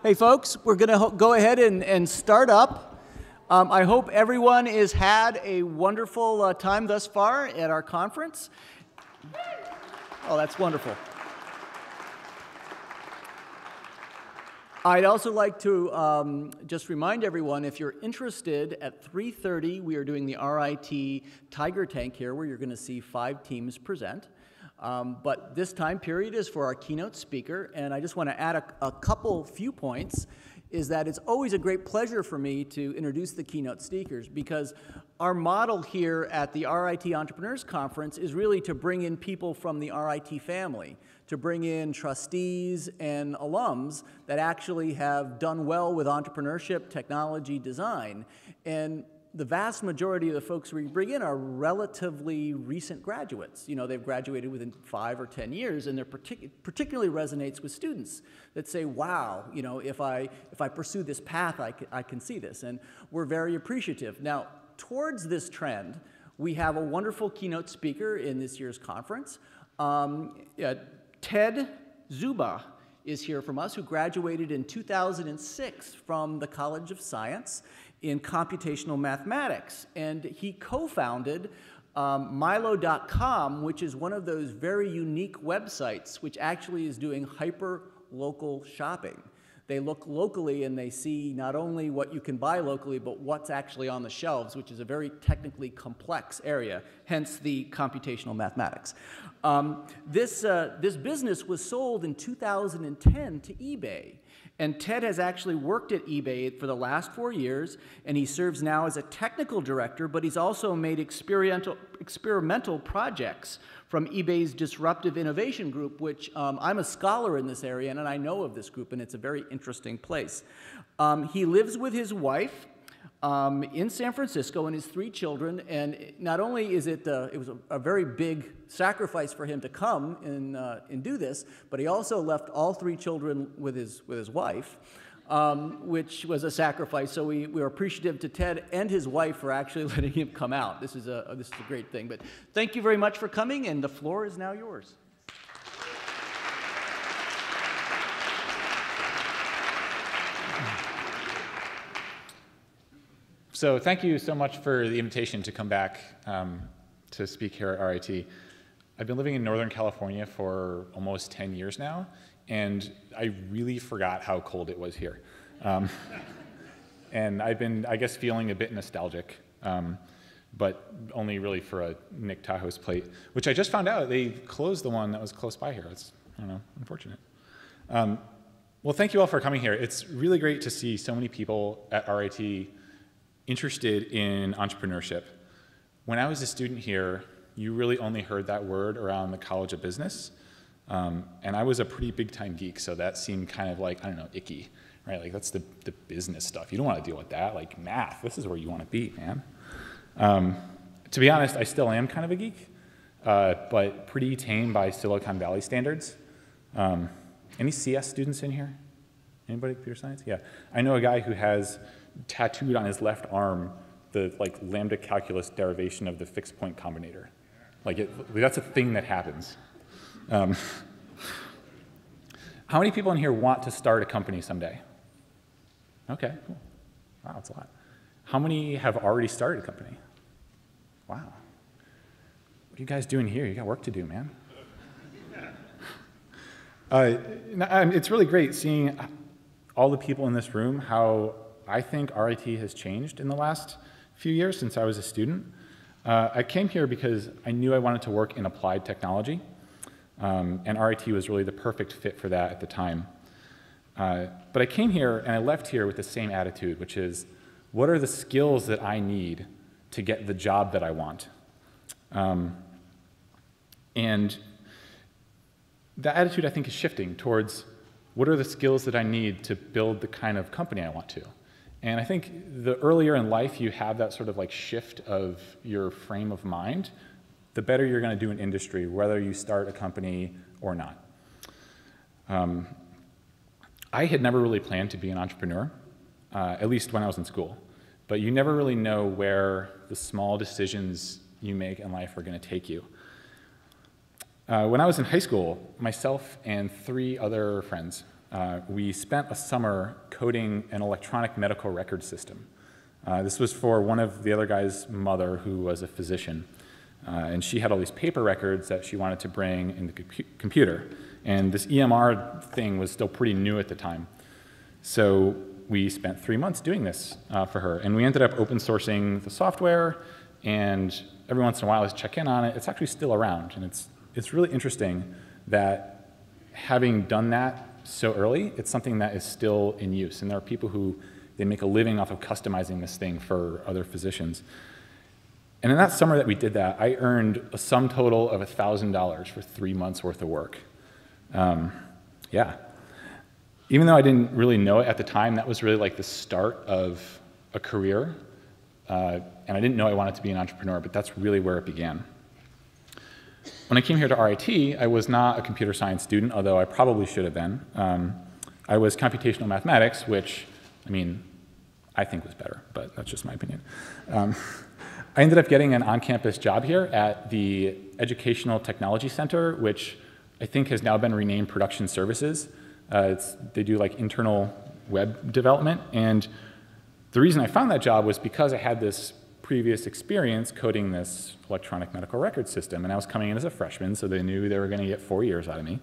Hey, folks, we're going to go ahead and, and start up. Um, I hope everyone has had a wonderful uh, time thus far at our conference. Oh, that's wonderful. I'd also like to um, just remind everyone, if you're interested, at 3.30 we are doing the RIT Tiger Tank here, where you're going to see five teams present. Um, but this time period is for our keynote speaker, and I just want to add a, a, couple few points, is that it's always a great pleasure for me to introduce the keynote speakers because our model here at the RIT Entrepreneurs Conference is really to bring in people from the RIT family, to bring in trustees and alums that actually have done well with entrepreneurship, technology, design. And the vast majority of the folks we bring in are relatively recent graduates. You know, they've graduated within five or 10 years, and they're partic particularly resonates with students that say, wow, you know, if I, if I pursue this path, I can, I can see this. And we're very appreciative. Now, towards this trend, we have a wonderful keynote speaker in this year's conference. Um, uh, Ted Dziuba is here from us, who graduated in 2006 from the College of Science in computational mathematics. And he co-founded um, Milo.com, which is one of those very unique websites which actually is doing hyper-local shopping. They look locally and they see not only what you can buy locally, but what's actually on the shelves, which is a very technically complex area, hence the computational mathematics. Um, this, uh, this business was sold in 2010 to eBay. And Ted has actually worked at eBay for the last four years, and he serves now as a technical director, but he's also made experimental, experimental projects from eBay's Disruptive Innovation Group, which um, I'm a scholar in this area, and I know of this group, and it's a very interesting place. Um, he lives with his wife, um, in San Francisco and his three children. And not only is it, uh, it was a, a, very big sacrifice for him to come and, uh, and do this, but he also left all three children with his, with his wife. Um, which was a sacrifice. So we, we are appreciative to Ted and his wife for actually letting him come out. This is a, this is a great thing. But thank you very much for coming, and the floor is now yours. So thank you so much for the invitation to come back um, to speak here at RIT. I've been living in Northern California for almost 10 years now, and I really forgot how cold it was here. Um, and I've been, I guess, feeling a bit nostalgic, um, but only really for a Nick Tahoe's plate, which I just found out they closed the one that was close by here. It's, I don't know, unfortunate. Um, well, thank you all for coming here. It's really great to see so many people at RIT interested in entrepreneurship. When I was a student here, you really only heard that word around the College of Business. Um, and I was a pretty big time geek, so that seemed kind of like, I don't know, icky, right? Like that's the, the business stuff. You don't want to deal with that. Like math, this is where you want to be, man. Um, to be honest, I still am kind of a geek, uh, but pretty tame by Silicon Valley standards. Um, any CS students in here? Anybody computer science? Yeah. I know a guy who has tattooed on his left arm the like lambda calculus derivation of the fixed point combinator. Like it, that's a thing that happens. Um, how many people in here want to start a company someday? Okay, cool. Wow, that's a lot. How many have already started a company? Wow. What are you guys doing here? You got work to do, man. Uh, it's really great seeing all the people in this room, how I think RIT has changed in the last few years since I was a student. Uh, I came here because I knew I wanted to work in applied technology, um, and RIT was really the perfect fit for that at the time. Uh, but I came here and I left here with the same attitude, which is, what are the skills that I need to get the job that I want? Um, and that attitude, I think, is shifting towards what are the skills that I need to build the kind of company I want to? And I think the earlier in life you have that sort of like shift of your frame of mind, the better you're going to do in industry, whether you start a company or not. Um, I had never really planned to be an entrepreneur, uh, at least when I was in school. But you never really know where the small decisions you make in life are going to take you. Uh, when I was in high school, myself and three other friends uh, we spent a summer coding an electronic medical record system. Uh, this was for one of the other guy's mother who was a physician. Uh, and she had all these paper records that she wanted to bring in the compu computer. And this EMR thing was still pretty new at the time. So we spent three months doing this uh, for her. And we ended up open sourcing the software. And every once in a while, I check in on it. It's actually still around. And it's, it's really interesting that having done that so early, it's something that is still in use. And there are people who they make a living off of customizing this thing for other physicians. And in that summer that we did that, I earned a sum total of $1,000 for three months worth of work. Um, yeah. Even though I didn't really know it at the time, that was really like the start of a career. Uh, and I didn't know I wanted to be an entrepreneur, but that's really where it began. When I came here to RIT, I was not a computer science student, although I probably should have been. Um, I was computational mathematics, which, I mean, I think was better, but that's just my opinion. Um, I ended up getting an on-campus job here at the Educational Technology Center, which I think has now been renamed Production Services. Uh, they do like internal web development, and the reason I found that job was because I had this previous experience coding this electronic medical record system, and I was coming in as a freshman, so they knew they were going to get four years out of me.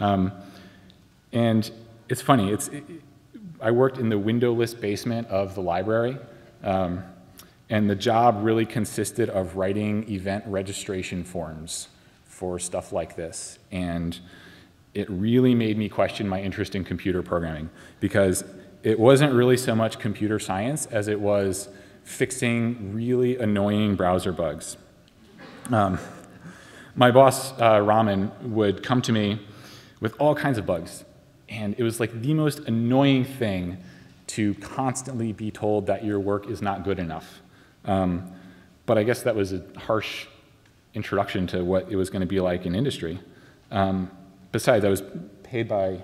Um, and it's funny, it's, it, I worked in the windowless basement of the library, um, and the job really consisted of writing event registration forms for stuff like this. And it really made me question my interest in computer programming because it wasn't really so much computer science as it was fixing really annoying browser bugs. Um, my boss, uh, Raman, would come to me with all kinds of bugs. And it was like the most annoying thing to constantly be told that your work is not good enough. Um, but I guess that was a harsh introduction to what it was going to be like in industry. Um, besides, I was paid by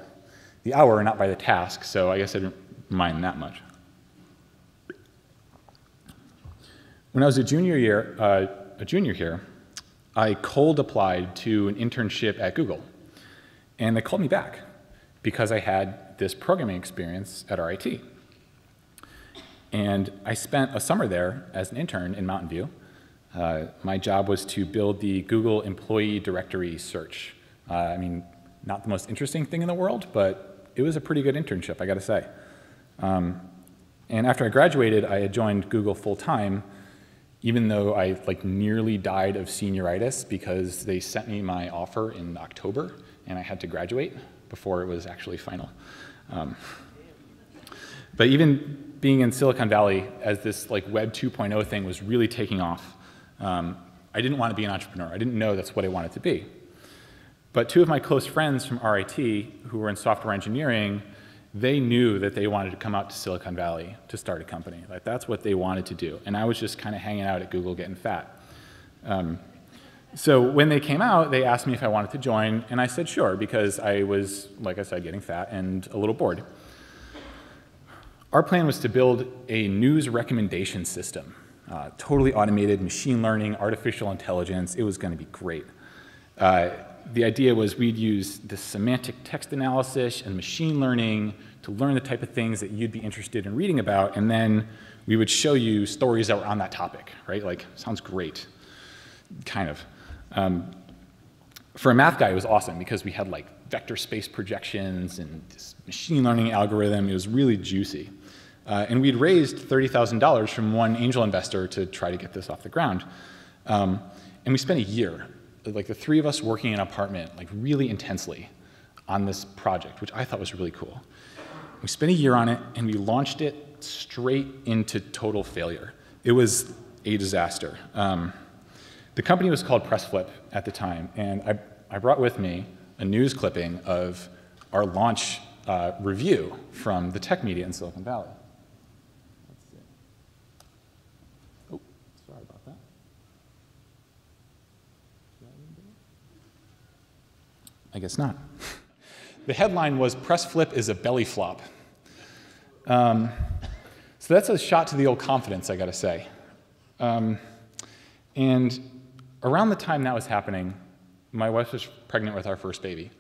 the hour, not by the task, so I guess I didn't mind that much. When I was a junior year, uh, a junior here, I cold applied to an internship at Google. And they called me back because I had this programming experience at RIT. And I spent a summer there as an intern in Mountain View. Uh, my job was to build the Google Employee Directory search. Uh, I mean, not the most interesting thing in the world, but it was a pretty good internship, I gotta say. Um, and after I graduated, I had joined Google full time even though I like nearly died of senioritis because they sent me my offer in October and I had to graduate before it was actually final. Um, but even being in Silicon Valley as this like Web 2.0 thing was really taking off, um, I didn't want to be an entrepreneur. I didn't know that's what I wanted to be. But two of my close friends from RIT who were in software engineering they knew that they wanted to come out to Silicon Valley to start a company. Like that's what they wanted to do. And I was just kind of hanging out at Google getting fat. Um, so when they came out, they asked me if I wanted to join, and I said sure, because I was, like I said, getting fat and a little bored. Our plan was to build a news recommendation system, uh, totally automated, machine learning, artificial intelligence. It was going to be great. Uh, the idea was we'd use the semantic text analysis and machine learning to learn the type of things that you'd be interested in reading about, and then we would show you stories that were on that topic, right? Like, sounds great, kind of. Um, for a math guy, it was awesome because we had like vector space projections and this machine learning algorithm. It was really juicy. Uh, and we'd raised $30,000 from one angel investor to try to get this off the ground. Um, and we spent a year like the three of us working in an apartment, like really intensely on this project, which I thought was really cool. We spent a year on it and we launched it straight into total failure. It was a disaster. Um, the company was called PressFlip at the time, and I, I brought with me a news clipping of our launch uh, review from the tech media in Silicon Valley. Oh, sorry about that. I guess not. the headline was Press Flip is a belly flop. Um, so that's a shot to the old confidence, I gotta say. Um, and around the time that was happening, my wife was pregnant with our first baby.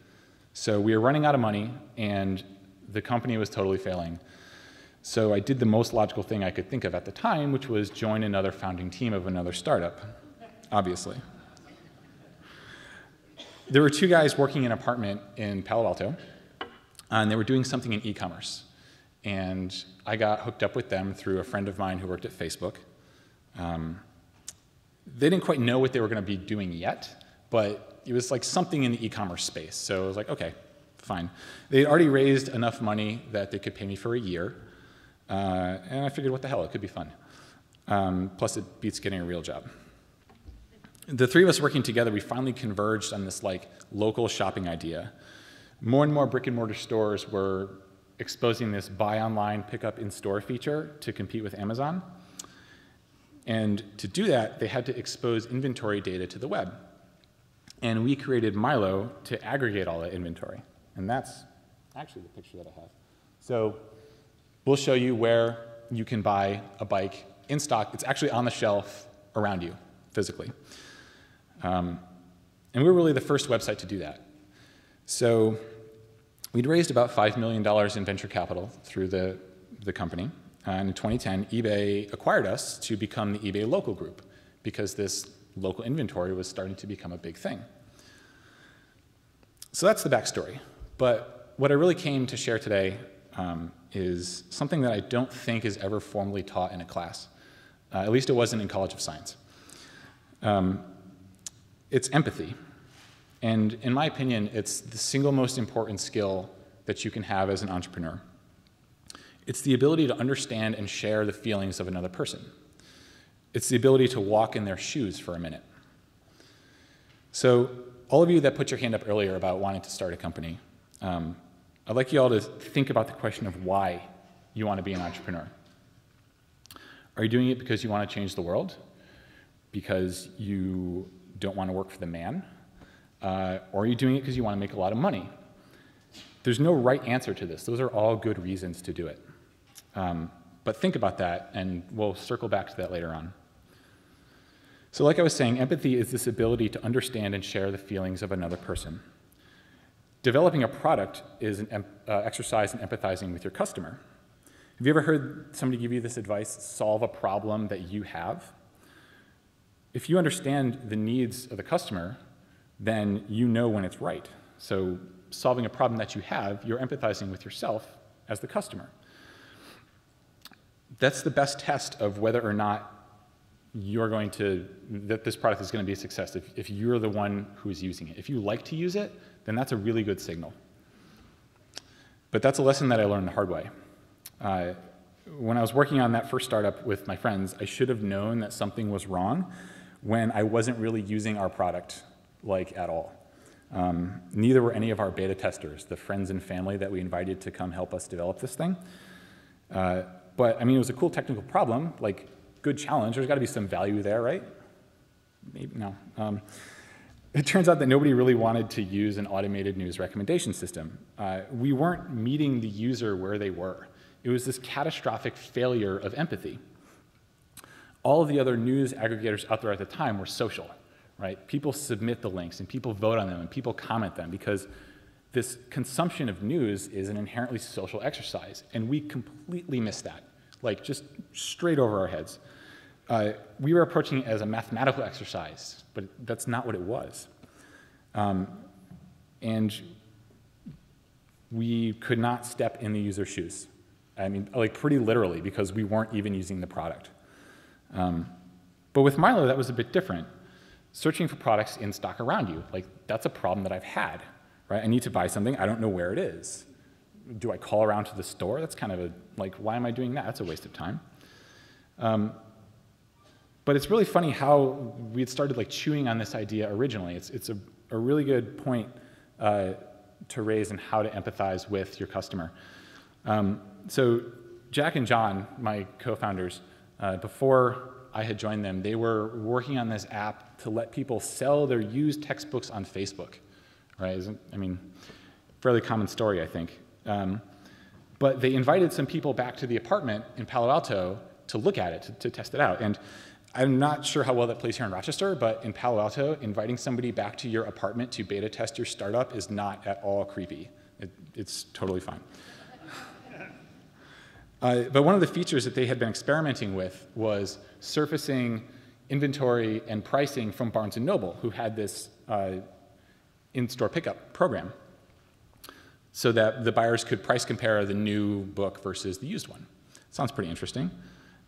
So we were running out of money, and the company was totally failing. So I did the most logical thing I could think of at the time, which was join another founding team of another startup, obviously. There were two guys working in an apartment in Palo Alto, and they were doing something in e-commerce. And I got hooked up with them through a friend of mine who worked at Facebook. Um, they didn't quite know what they were going to be doing yet, but it was like something in the e-commerce space. So I was like, okay, fine. They had already raised enough money that they could pay me for a year. Uh, and I figured, what the hell, it could be fun. Um, plus, it beats getting a real job. The three of us working together, we finally converged on this like local shopping idea. More and more brick and mortar stores were exposing this buy online, pick up in store feature to compete with Amazon. And to do that, they had to expose inventory data to the web. And we created Milo to aggregate all that inventory. And that's actually the picture that I have. So we'll show you where you can buy a bike in stock. It's actually on the shelf around you physically. Um, and we were really the first website to do that. So we'd raised about $5 million in venture capital through the, the company. And in 2010, eBay acquired us to become the eBay local group because this local inventory was starting to become a big thing. So that's the backstory. But what I really came to share today um, is something that I don't think is ever formally taught in a class. Uh, at least it wasn't in College of Science. Um, it's empathy. And in my opinion, it's the single most important skill that you can have as an entrepreneur. It's the ability to understand and share the feelings of another person. It's the ability to walk in their shoes for a minute. So, all of you that put your hand up earlier about wanting to start a company, um, I'd like you all to think about the question of why you want to be an entrepreneur. Are you doing it because you want to change the world? Because you don't want to work for the man? Uh, or are you doing it because you want to make a lot of money? There's no right answer to this. Those are all good reasons to do it. Um, but think about that, and we'll circle back to that later on. So, like I was saying, empathy is this ability to understand and share the feelings of another person. Developing a product is an uh, exercise in empathizing with your customer. Have you ever heard somebody give you this advice solve a problem that you have? If you understand the needs of the customer, then you know when it's right. So, solving a problem that you have, you're empathizing with yourself as the customer that's the best test of whether or not you're going to, that this product is going to be a success if, if you're the one who's using it. If you like to use it, then that's a really good signal. But that's a lesson that I learned the hard way. Uh, when I was working on that first startup with my friends, I should have known that something was wrong when I wasn't really using our product like at all. Um, neither were any of our beta testers, the friends and family that we invited to come help us develop this thing. Uh, but I mean, it was a cool technical problem, like good challenge. There's got to be some value there, right? Maybe no. Um, it turns out that nobody really wanted to use an automated news recommendation system. Uh, we weren't meeting the user where they were. It was this catastrophic failure of empathy. All of the other news aggregators out there at the time were social, right? People submit the links and people vote on them and people comment them because this consumption of news is an inherently social exercise, and we completely missed that, like just straight over our heads. Uh, we were approaching it as a mathematical exercise, but that's not what it was. Um, and we could not step in the user's shoes. I mean, like pretty literally, because we weren't even using the product. Um, but with Milo, that was a bit different. Searching for products in stock around you, like that's a problem that I've had right? I need to buy something, I don't know where it is. Do I call around to the store? That's kind of a, like, why am I doing that? That's a waste of time. Um, but it's really funny how we had started like chewing on this idea originally. It's, it's a, a really good point uh, to raise and how to empathize with your customer. Um, so Jack and John, my co-founders, uh, before I had joined them, they were working on this app to let people sell their used textbooks on Facebook right? I mean, fairly common story, I think. Um, but they invited some people back to the apartment in Palo Alto to look at it, to, to, test it out. And I'm not sure how well that plays here in Rochester, but in Palo Alto, inviting somebody back to your apartment to beta test your startup is not at all creepy. It, it's totally fine. Uh, but one of the features that they had been experimenting with was surfacing inventory and pricing from Barnes & Noble, who had this uh, in-store pickup program, so that the buyers could price compare the new book versus the used one. Sounds pretty interesting.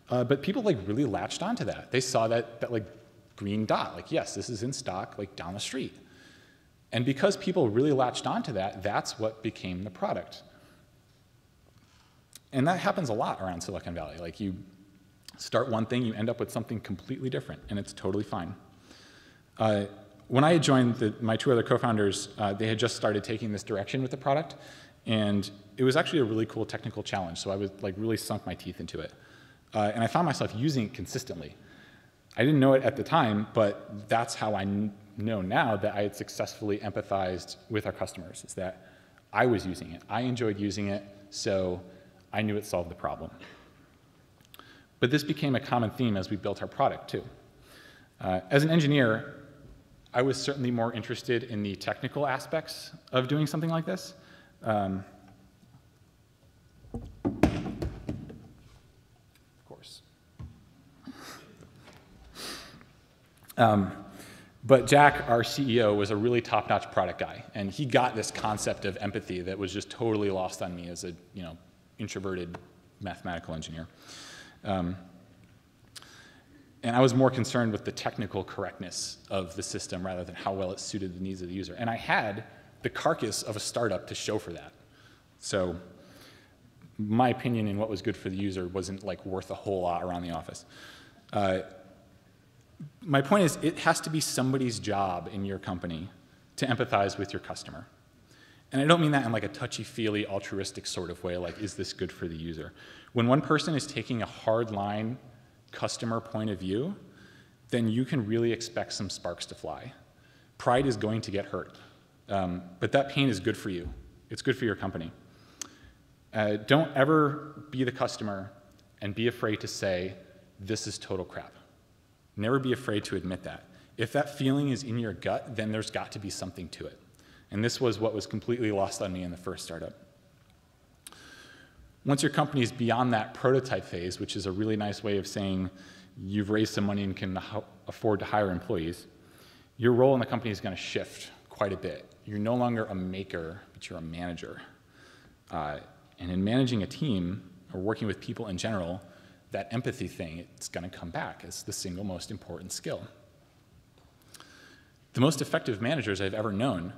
Uh, but people like really latched onto that. They saw that, that like green dot, like, yes, this is in stock, like down the street. And because people really latched onto that, that's what became the product. And that happens a lot around Silicon Valley. Like you start one thing, you end up with something completely different, and it's totally fine. Uh, when I had joined the, my two other co-founders, uh, they had just started taking this direction with the product, and it was actually a really cool technical challenge. So I was like really sunk my teeth into it, uh, and I found myself using it consistently. I didn't know it at the time, but that's how I know now that I had successfully empathized with our customers. Is that I was using it, I enjoyed using it, so I knew it solved the problem. But this became a common theme as we built our product, too. Uh, as an engineer, I was certainly more interested in the technical aspects of doing something like this. Um, of course. Um, but Jack, our CEO, was a really top-notch product guy, and he got this concept of empathy that was just totally lost on me as a you know introverted mathematical engineer. Um, and I was more concerned with the technical correctness of the system rather than how well it suited the needs of the user. And I had the carcass of a startup to show for that. So my opinion in what was good for the user wasn't like worth a whole lot around the office. Uh, my point is it has to be somebody's job in your company to empathize with your customer. And I don't mean that in like a touchy-feely, altruistic sort of way, like, is this good for the user? When one person is taking a hard line customer point of view, then you can really expect some sparks to fly. Pride is going to get hurt. Um, but that pain is good for you. It's good for your company. Uh, don't ever be the customer and be afraid to say, this is total crap. Never be afraid to admit that. If that feeling is in your gut, then there's got to be something to it. And this was what was completely lost on me in the first startup. Once your company is beyond that prototype phase, which is a really nice way of saying you've raised some money and can afford to hire employees, your role in the company is going to shift quite a bit. You're no longer a maker, but you're a manager. Uh, and in managing a team or working with people in general, that empathy thing, it's going to come back as the single most important skill. The most effective managers I've ever known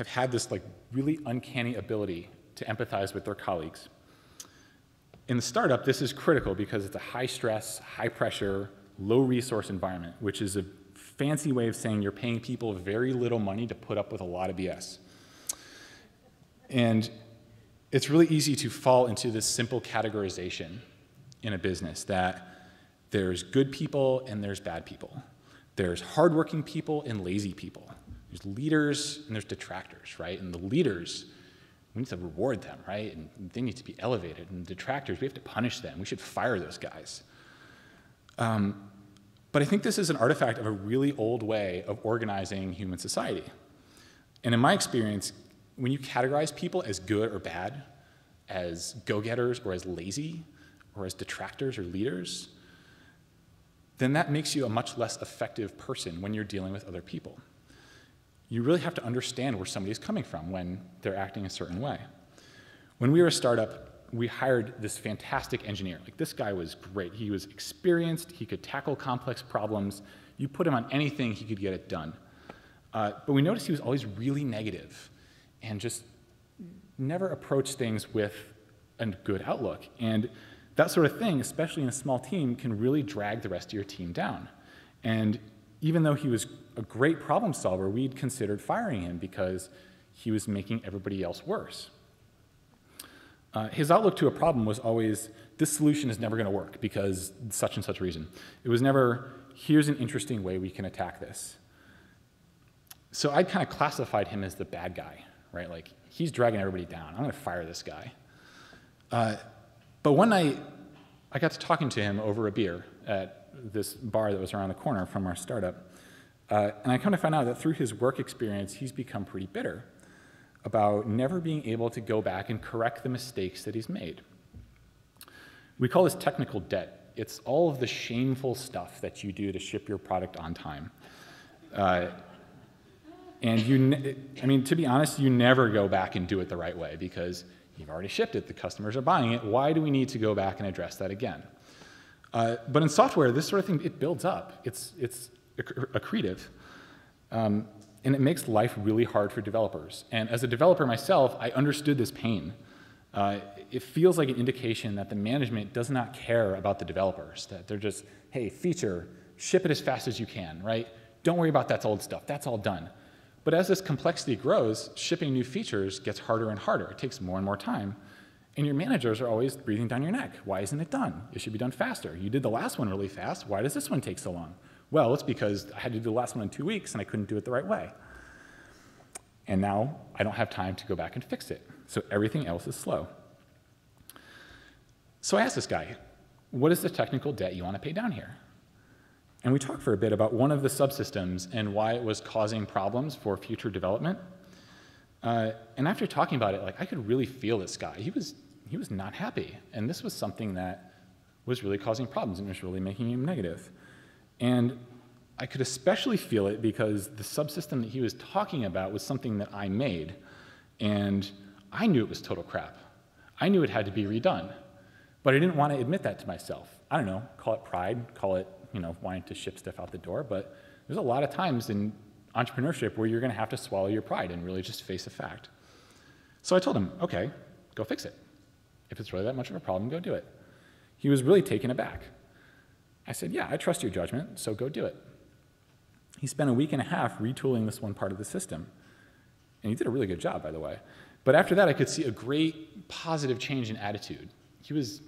have had this like really uncanny ability to empathize with their colleagues. In the startup, this is critical because it's a high stress, high pressure, low resource environment, which is a fancy way of saying you're paying people very little money to put up with a lot of BS. And it's really easy to fall into this simple categorization in a business that there's good people and there's bad people. There's hardworking people and lazy people. There's leaders and there's detractors, right? And the leaders, we need to reward them, right? And they need to be elevated. And detractors, we have to punish them. We should fire those guys. Um, but I think this is an artifact of a really old way of organizing human society. And in my experience, when you categorize people as good or bad, as go getters or as lazy, or as detractors or leaders, then that makes you a much less effective person when you're dealing with other people you really have to understand where somebody's coming from when they're acting a certain way. When we were a startup, we hired this fantastic engineer. Like this guy was great. He was experienced, he could tackle complex problems. You put him on anything, he could get it done. Uh, but we noticed he was always really negative and just never approached things with a good outlook. And that sort of thing, especially in a small team, can really drag the rest of your team down. And even though he was a great problem solver, we'd considered firing him because he was making everybody else worse. Uh, his outlook to a problem was always, this solution is never going to work because such and such reason. It was never, here's an interesting way we can attack this. So I'd kind of classified him as the bad guy, right? Like, he's dragging everybody down. I'm going to fire this guy. Uh, but one night, I got to talking to him over a beer at this bar that was around the corner from our startup. Uh, and I come to find out that through his work experience, he's become pretty bitter about never being able to go back and correct the mistakes that he's made. We call this technical debt. It's all of the shameful stuff that you do to ship your product on time. Uh, and you, I mean, to be honest, you never go back and do it the right way because you've already shipped it, the customers are buying it. Why do we need to go back and address that again? Uh, but in software, this sort of thing, it builds up. It's, it's accretive. Um, and it makes life really hard for developers. And as a developer myself, I understood this pain. Uh, it feels like an indication that the management does not care about the developers, that they're just, hey, feature, ship it as fast as you can, right? Don't worry about that old stuff, that's all done. But as this complexity grows, shipping new features gets harder and harder. It takes more and more time. And your managers are always breathing down your neck. Why isn't it done? It should be done faster. You did the last one really fast. Why does this one take so long? Well, it's because I had to do the last one in two weeks and I couldn't do it the right way. And now I don't have time to go back and fix it. So everything else is slow. So I asked this guy, what is the technical debt you want to pay down here? And we talked for a bit about one of the subsystems and why it was causing problems for future development. Uh, and after talking about it, like I could really feel this guy. He was, he was not happy. And this was something that was really causing problems and was really making him negative. And I could especially feel it because the subsystem that he was talking about was something that I made. And I knew it was total crap. I knew it had to be redone. But I didn't want to admit that to myself. I don't know, call it pride, call it, you know, wanting to ship stuff out the door, but there's a lot of times in entrepreneurship where you're going to have to swallow your pride and really just face a fact. So I told him, okay, go fix it. If it's really that much of a problem, go do it. He was really taken aback. I said, yeah, I trust your judgment, so go do it. He spent a week and a half retooling this one part of the system. And he did a really good job, by the way. But after that, I could see a great positive change in attitude. He was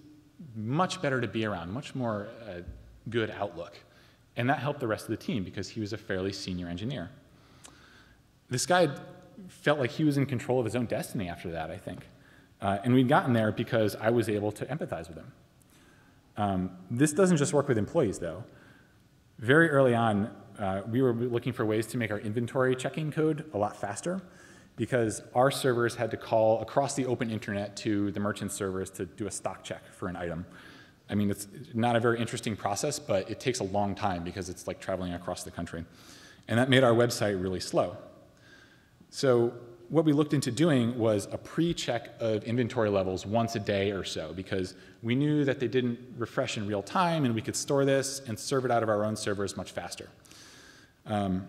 much better to be around, much more uh, good outlook. And that helped the rest of the team because he was a fairly senior engineer. This guy felt like he was in control of his own destiny after that, I think. Uh, and we'd gotten there because I was able to empathize with him. Um, this doesn't just work with employees, though. Very early on, uh, we were looking for ways to make our inventory checking code a lot faster because our servers had to call across the open internet to the merchant servers to do a stock check for an item. I mean, it's not a very interesting process, but it takes a long time because it's like traveling across the country. And that made our website really slow. So what we looked into doing was a pre-check of inventory levels once a day or so because we knew that they didn't refresh in real time and we could store this and serve it out of our own servers much faster. Um,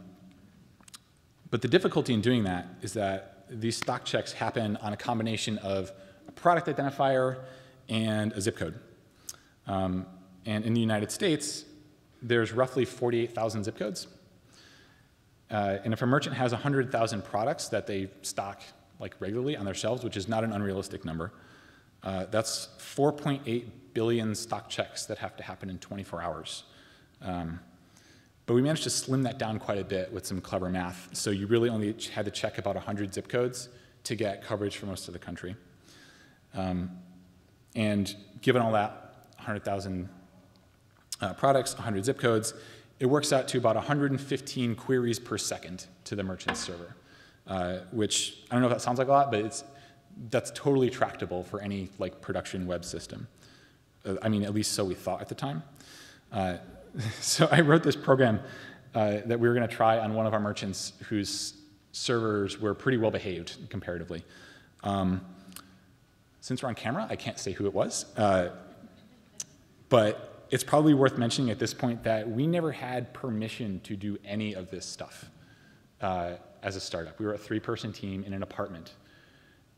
but the difficulty in doing that is that these stock checks happen on a combination of a product identifier and a zip code. Um, and in the United States, there's roughly 48,000 zip codes. Uh, and if a merchant has 100,000 products that they stock like regularly on their shelves, which is not an unrealistic number, uh, that's 4.8 billion stock checks that have to happen in 24 hours. Um, but we managed to slim that down quite a bit with some clever math. So you really only had to check about 100 zip codes to get coverage for most of the country. Um, and given all that, 100,000 uh, products, 100 zip codes, it works out to about 115 queries per second to the merchant server, uh, which I don't know if that sounds like a lot, but it's, that's totally tractable for any like production web system. Uh, I mean, at least so we thought at the time. Uh, so I wrote this program uh, that we were going to try on one of our merchants whose servers were pretty well behaved comparatively. Um, since we're on camera, I can't say who it was. Uh, but it's probably worth mentioning at this point that we never had permission to do any of this stuff uh, as a startup. We were a three-person team in an apartment.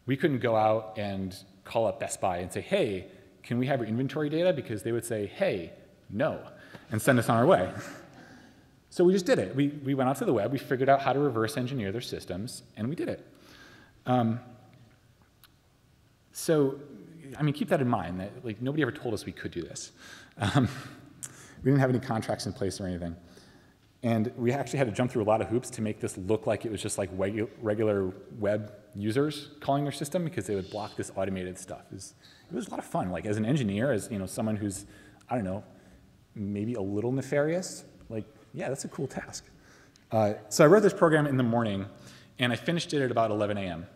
We couldn't go out and call up Best Buy and say, hey, can we have your inventory data? Because they would say, hey, no, and send us on our way. So we just did it. We, we went out to the web, we figured out how to reverse engineer their systems, and we did it. Um, so I mean, keep that in mind that like nobody ever told us we could do this. Um, we didn't have any contracts in place or anything. And we actually had to jump through a lot of hoops to make this look like it was just like regu regular web users calling our system because they would block this automated stuff. It was, it was a lot of fun. Like as an engineer, as you know, someone who's, I don't know, maybe a little nefarious. Like, yeah, that's a cool task. Uh, so I wrote this program in the morning, and I finished it at about 11 a.m.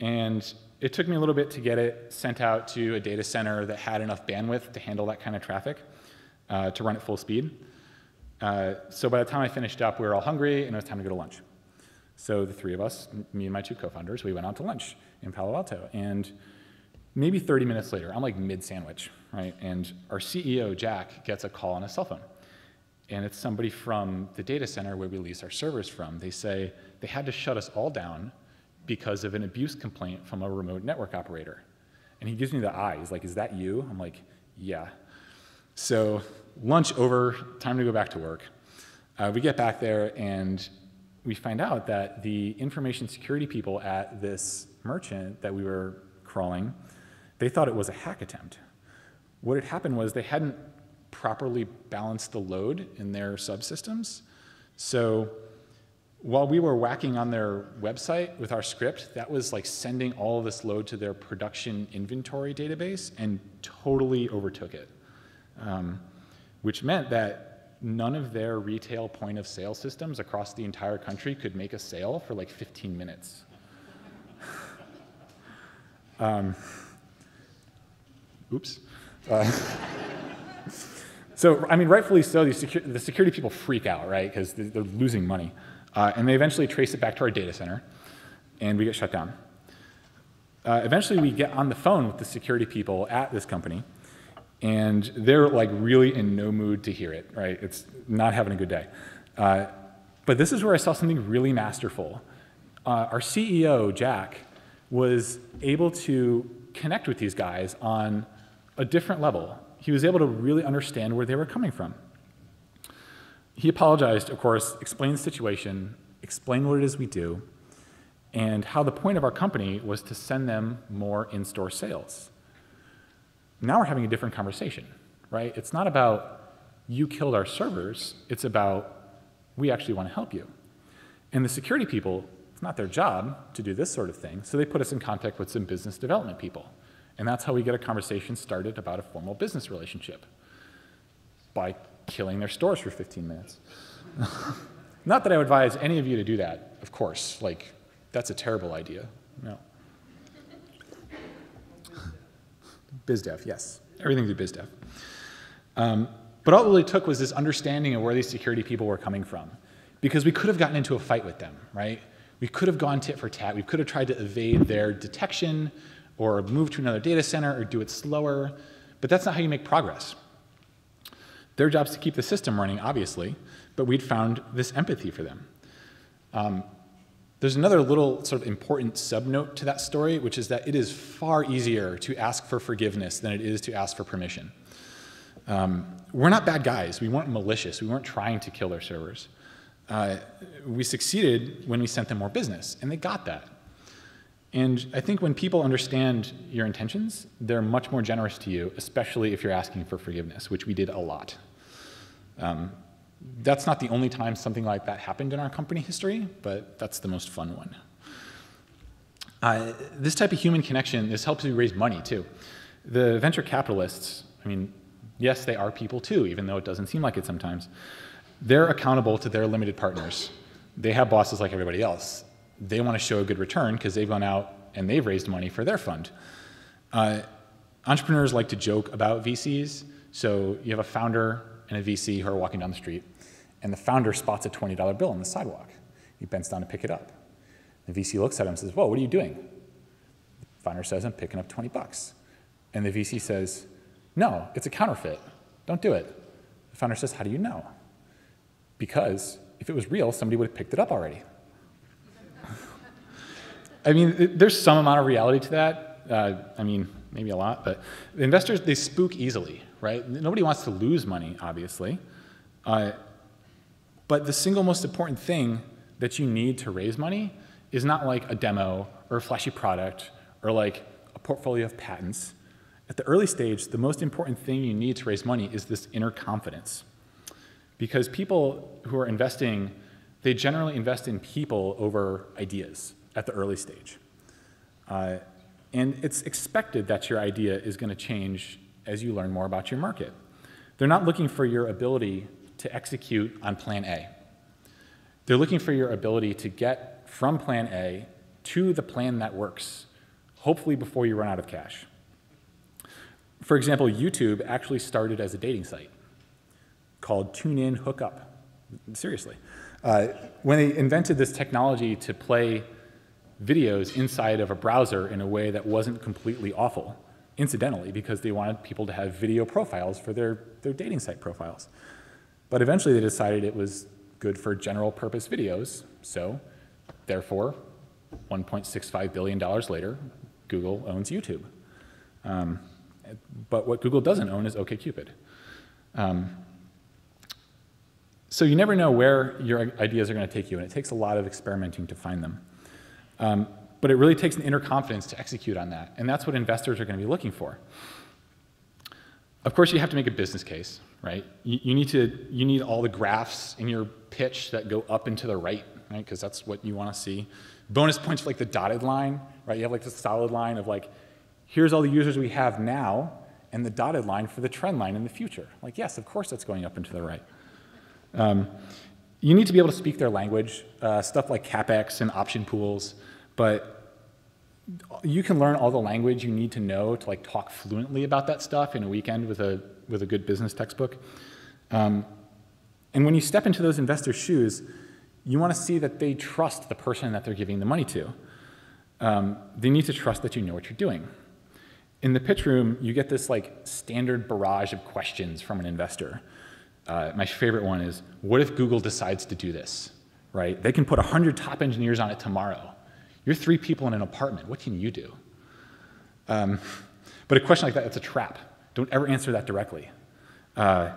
And it took me a little bit to get it sent out to a data center that had enough bandwidth to handle that kind of traffic uh, to run at full speed. Uh, so by the time I finished up, we were all hungry, and it was time to go to lunch. So the three of us, me and my two co-founders, we went out to lunch in Palo Alto. And maybe 30 minutes later, I'm like mid-sandwich, right? And our CEO, Jack, gets a call on his cell phone. And it's somebody from the data center where we lease our servers from. They say they had to shut us all down because of an abuse complaint from a remote network operator. And he gives me the eye. He's like, Is that you? I'm like, Yeah. So, lunch over, time to go back to work. Uh, we get back there and we find out that the information security people at this merchant that we were crawling, they thought it was a hack attempt. What had happened was they hadn't properly balanced the load in their subsystems. So while we were whacking on their website with our script, that was like sending all of this load to their production inventory database and totally overtook it. Um, which meant that none of their retail point of sale systems across the entire country could make a sale for like 15 minutes. um, oops. Uh, so, I mean, rightfully so, secu the security people freak out, right? Because they're losing money. Uh, and they eventually trace it back to our data center, and we get shut down. Uh, eventually, we get on the phone with the security people at this company, and they're like really in no mood to hear it, right? It's not having a good day. Uh, but this is where I saw something really masterful. Uh, our CEO, Jack, was able to connect with these guys on a different level. He was able to really understand where they were coming from. He apologized, of course, explained the situation, explained what it is we do, and how the point of our company was to send them more in-store sales. Now we're having a different conversation, right? It's not about you killed our servers, it's about we actually want to help you. And the security people, it's not their job to do this sort of thing, so they put us in contact with some business development people. And that's how we get a conversation started about a formal business relationship by killing their stores for 15 minutes. Not that I would advise any of you to do that, of course. Like, that's a terrible idea. No. BizDev, yes. Everything through BizDev. Um, but all it really took was this understanding of where these security people were coming from. Because we could have gotten into a fight with them, right? We could have gone tit for tat. We could have tried to evade their detection or move to another data center or do it slower. But that's not how you make progress. Their job is to keep the system running, obviously, but we'd found this empathy for them. Um, there's another little sort of important subnote to that story, which is that it is far easier to ask for forgiveness than it is to ask for permission. Um, we're not bad guys. We weren't malicious. We weren't trying to kill their servers. Uh, we succeeded when we sent them more business, and they got that. And I think when people understand your intentions, they're much more generous to you, especially if you're asking for forgiveness, which we did a lot. Um, that's not the only time something like that happened in our company history, but that's the most fun one. Uh, this type of human connection, this helps you raise money too. The venture capitalists, I mean, yes, they are people too, even though it doesn't seem like it sometimes. They're accountable to their limited partners. They have bosses like everybody else they want to show a good return because they've gone out and they've raised money for their fund. Uh, entrepreneurs like to joke about VCs. So you have a founder and a VC who are walking down the street, and the founder spots a $20 bill on the sidewalk. He bends down to pick it up. The VC looks at him and says, Whoa, what are you doing? The founder says, I'm picking up 20 bucks. And the VC says, No, it's a counterfeit. Don't do it. The founder says, How do you know? Because if it was real, somebody would have picked it up already. I mean, there's some amount of reality to that. Uh, I mean, maybe a lot, but the investors, they spook easily, right? Nobody wants to lose money, obviously. Uh, but the single most important thing that you need to raise money is not like a demo or a flashy product or like a portfolio of patents. At the early stage, the most important thing you need to raise money is this inner confidence. Because people who are investing, they generally invest in people over ideas at the early stage. Uh, and it's expected that your idea is going to change as you learn more about your market. They're not looking for your ability to execute on plan A. They're looking for your ability to get from plan A to the plan that works, hopefully before you run out of cash. For example, YouTube actually started as a dating site called Tune In Hook Up. Seriously. Uh, when they invented this technology to play videos inside of a browser in a way that wasn't completely awful, incidentally, because they wanted people to have video profiles for their, their dating site profiles. But eventually they decided it was good for general purpose videos, so therefore, $1.65 billion later, Google owns YouTube. Um, but what Google doesn't own is OkCupid. Um, so you never know where your ideas are going to take you, and it takes a lot of experimenting to find them. Um, but it really takes an inner confidence to execute on that, and that's what investors are going to be looking for. Of course, you have to make a business case, right? You, you need to you need all the graphs in your pitch that go up and to the right, right? Because that's what you want to see. Bonus points for like the dotted line, right? You have like the solid line of like, here's all the users we have now, and the dotted line for the trend line in the future. Like, yes, of course that's going up and to the right. Um, you need to be able to speak their language, uh, stuff like CapEx and option pools, but you can learn all the language you need to know to like talk fluently about that stuff in a weekend with a, with a good business textbook. Um, and when you step into those investors' shoes, you want to see that they trust the person that they're giving the money to. Um, they need to trust that you know what you're doing. In the pitch room, you get this like standard barrage of questions from an investor. Uh, my favorite one is, what if Google decides to do this, right? They can put 100 top engineers on it tomorrow. You're three people in an apartment. What can you do? Um, but a question like that, it's a trap. Don't ever answer that directly. Uh,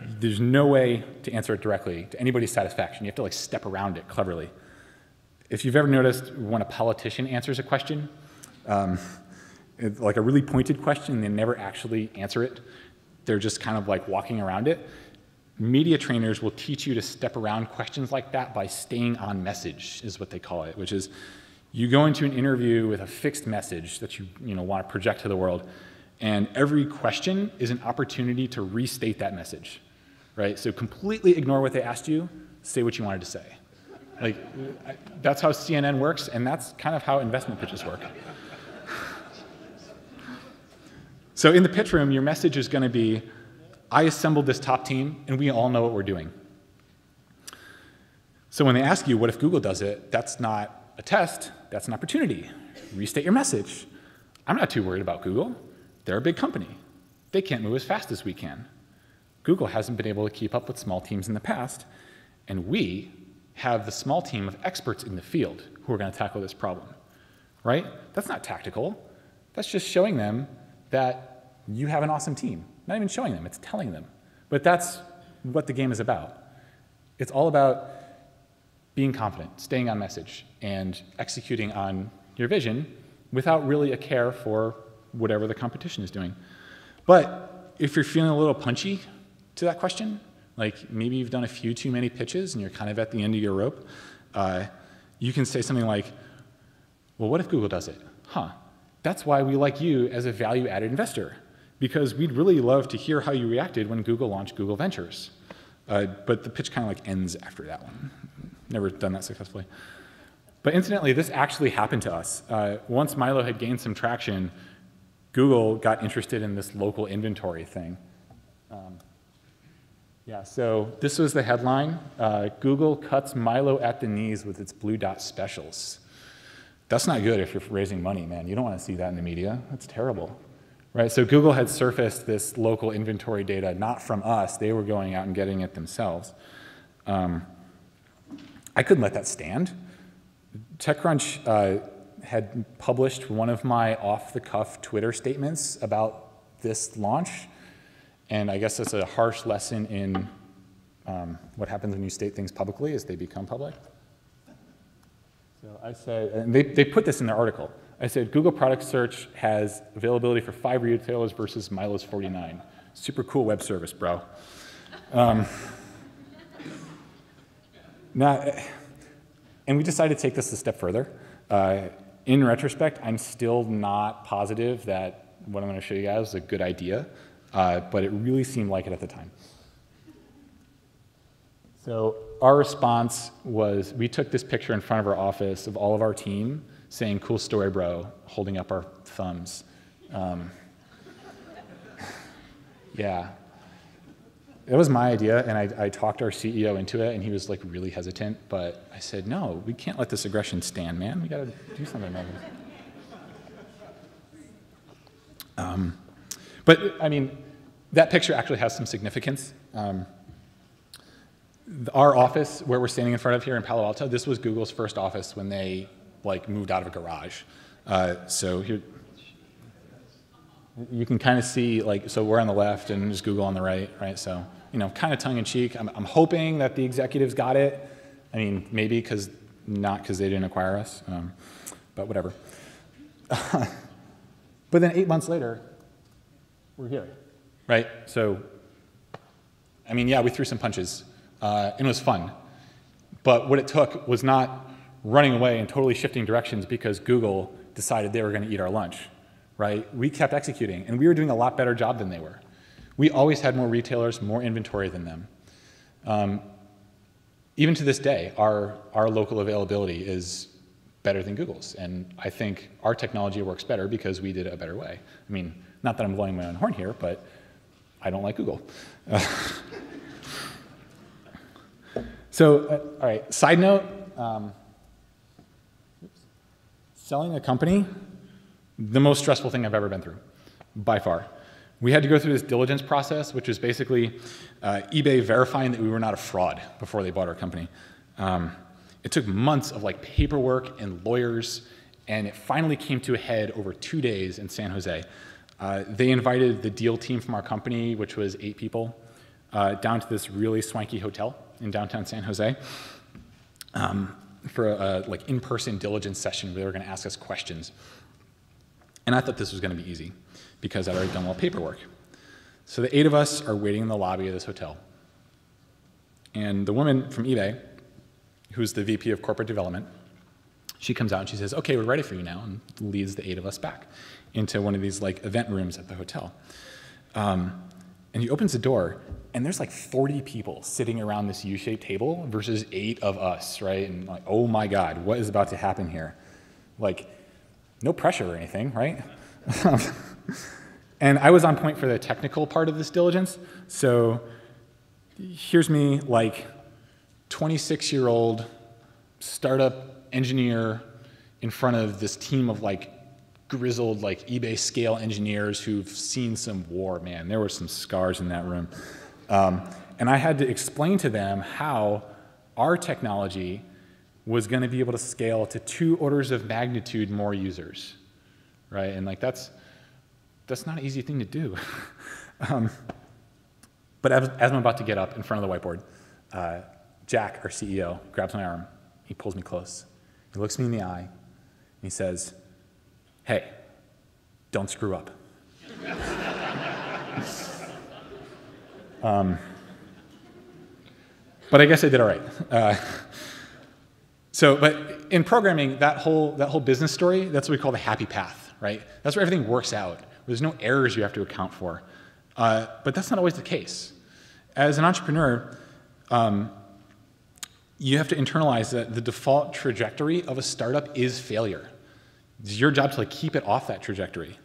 there's no way to answer it directly to anybody's satisfaction. You have to like step around it cleverly. If you've ever noticed when a politician answers a question, um, like a really pointed question, they never actually answer it. They're just kind of like walking around it media trainers will teach you to step around questions like that by staying on message, is what they call it, which is you go into an interview with a fixed message that you, you know, want to project to the world, and every question is an opportunity to restate that message, right? So completely ignore what they asked you, say what you wanted to say. Like, that's how CNN works, and that's kind of how investment pitches work. so in the pitch room, your message is going to be, I assembled this top team, and we all know what we're doing. So when they ask you, what if Google does it, that's not a test, that's an opportunity. Restate your message. I'm not too worried about Google. They're a big company. They can't move as fast as we can. Google hasn't been able to keep up with small teams in the past, and we have the small team of experts in the field who are going to tackle this problem. Right? That's not tactical. That's just showing them that you have an awesome team. Not even showing them, it's telling them. But that's what the game is about. It's all about being confident, staying on message, and executing on your vision without really a care for whatever the competition is doing. But if you're feeling a little punchy to that question, like maybe you've done a few too many pitches and you're kind of at the end of your rope, uh, you can say something like, well, what if Google does it? Huh, that's why we like you as a value-added investor because we'd really love to hear how you reacted when Google launched Google Ventures. Uh, but the pitch kind of like ends after that one. Never done that successfully. But incidentally, this actually happened to us. Uh, once Milo had gained some traction, Google got interested in this local inventory thing. Um, yeah, so this was the headline. Uh, Google cuts Milo at the knees with its blue dot specials. That's not good if you're raising money, man. You don't want to see that in the media. That's terrible. Right? So Google had surfaced this local inventory data not from us. They were going out and getting it themselves. Um, I couldn't let that stand. TechCrunch uh, had published one of my off-the-cuff Twitter statements about this launch, and I guess that's a harsh lesson in um, what happens when you state things publicly as they become public. So I said, and they, they put this in their article. I said Google Product Search has availability for five retailers versus Milo's 49. Super cool web service, bro. Um, now, and we decided to take this a step further. Uh, in retrospect, I'm still not positive that what I'm going to show you guys is a good idea. uh, but it really seemed like it at the time. So our response was we took this picture in front of our office of all of our team saying, cool story, bro, holding up our thumbs. Um, yeah. It was my idea, and I, I, talked our CEO into it, and he was like really hesitant. But I said, no, we can't let this aggression stand, man. We got to do something about it. Um, but I mean, that picture actually has some significance. Um, our office, where we're standing in front of here in Palo Alto, this was Google's first office when they like moved out of a garage. Uh, so here, you can kind of see like, so we're on the left and there's Google on the right, right? So, you know, kind of tongue in cheek. I'm, I'm hoping that the executives got it. I mean, maybe because, not because they didn't acquire us, um, but whatever. but then eight months later, we're here, right? So, I mean, yeah, we threw some punches uh, and it was fun. But what it took was not running away and totally shifting directions because Google decided they were going to eat our lunch, right? We kept executing, and we were doing a lot better job than they were. We always had more retailers, more inventory than them. Um, even to this day, our, our local availability is better than Google's, and I think our technology works better because we did it a better way. I mean, not that I'm blowing my own horn here, but I don't like Google. so, uh, all right, side note, um, selling a company, the most stressful thing I've ever been through, by far. We had to go through this diligence process, which is basically uh, eBay verifying that we were not a fraud before they bought our company. Um, it took months of like paperwork and lawyers, and it finally came to a head over two days in San Jose. Uh, they invited the deal team from our company, which was eight people, uh, down to this really swanky hotel in downtown San Jose. Um, for a, like in-person diligence session where they were going to ask us questions. And I thought this was going to be easy because I'd already done all the paperwork. So the eight of us are waiting in the lobby of this hotel. And the woman from eBay, who's the VP of corporate development, she comes out and she says, okay, we're ready for you now, and leads the eight of us back into one of these like event rooms at the hotel. Um, and he opens the door, and there's like 40 people sitting around this U-shaped table versus eight of us, right? And like, oh my God, what is about to happen here? Like, no pressure or anything, right? and I was on point for the technical part of this diligence. So here's me, like 26 year old startup engineer in front of this team of like grizzled like eBay scale engineers who've seen some war, man. There were some scars in that room. Um, and I had to explain to them how our technology was going to be able to scale to two orders of magnitude more users, right? And like that's that's not an easy thing to do. um, but as, as, I'm about to get up in front of the whiteboard, uh, Jack, our CEO, grabs my arm. He pulls me close. He looks me in the eye. And he says, "Hey, don't screw up." Um, but I guess I did all right. Uh, so, but in programming, that whole, that whole business story, that's what we call the happy path, right? That's where everything works out. There's no errors you have to account for. Uh, but that's not always the case. As an entrepreneur, um, you have to internalize that the default trajectory of a startup is failure. It's your job to like keep it off that trajectory.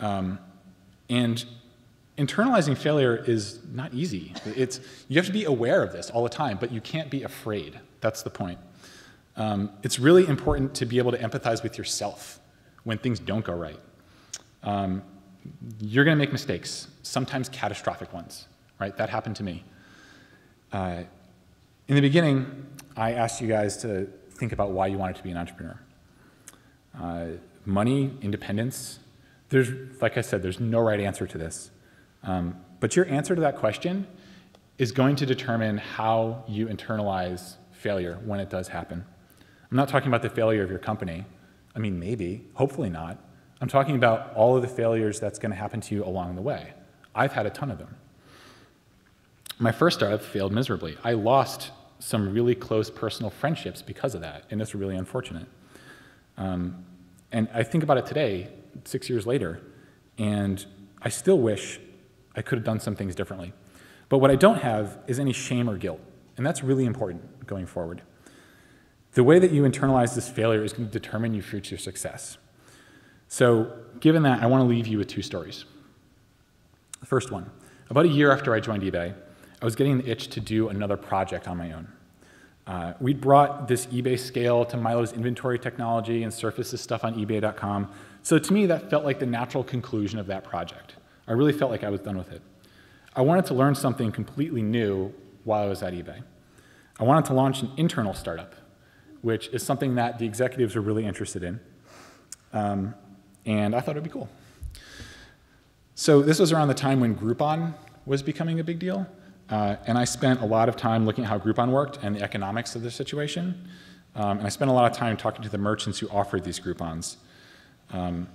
Um, and internalizing failure is not easy. It's, you have to be aware of this all the time, but you can't be afraid. That's the point. Um, it's really important to be able to empathize with yourself when things don't go right. Um, you're going to make mistakes, sometimes catastrophic ones, right? That happened to me. Uh, in the beginning, I asked you guys to think about why you wanted to be an entrepreneur. Uh, money, independence. There's, like I said, there's no right answer to this. Um, but your answer to that question is going to determine how you internalize failure when it does happen. I'm not talking about the failure of your company. I mean, maybe, hopefully not. I'm talking about all of the failures that's going to happen to you along the way. I've had a ton of them. My first startup failed miserably. I lost some really close personal friendships because of that, and it's really unfortunate. Um, and I think about it today, six years later, and I still wish I could have done some things differently. But what I don't have is any shame or guilt, and that's really important going forward. The way that you internalize this failure is going to determine your future success. So, given that, I want to leave you with two stories. The first one about a year after I joined eBay, I was getting the itch to do another project on my own. Uh, we'd brought this eBay scale to Milo's inventory technology and surfaced this stuff on eBay.com. So to me, that felt like the natural conclusion of that project. I really felt like I was done with it. I wanted to learn something completely new while I was at eBay. I wanted to launch an internal startup, which is something that the executives were really interested in. Um, and I thought it would be cool. So this was around the time when Groupon was becoming a big deal. Uh, and I spent a lot of time looking at how Groupon worked and the economics of the situation. Um, and I spent a lot of time talking to the merchants who offered these Groupons. Um,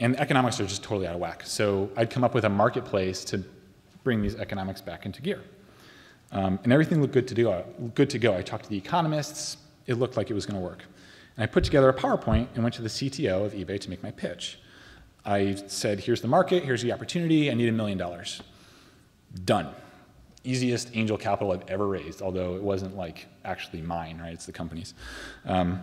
and economics are just totally out of whack. So I'd come up with a marketplace to bring these economics back into gear. Um, and everything looked good to, do, uh, good to go. I talked to the economists. It looked like it was going to work. And I put together a PowerPoint and went to the CTO of eBay to make my pitch. I said, here's the market, here's the opportunity, I need a million dollars. Done easiest angel capital I've ever raised, although it wasn't like actually mine, right? It's the company's. Um,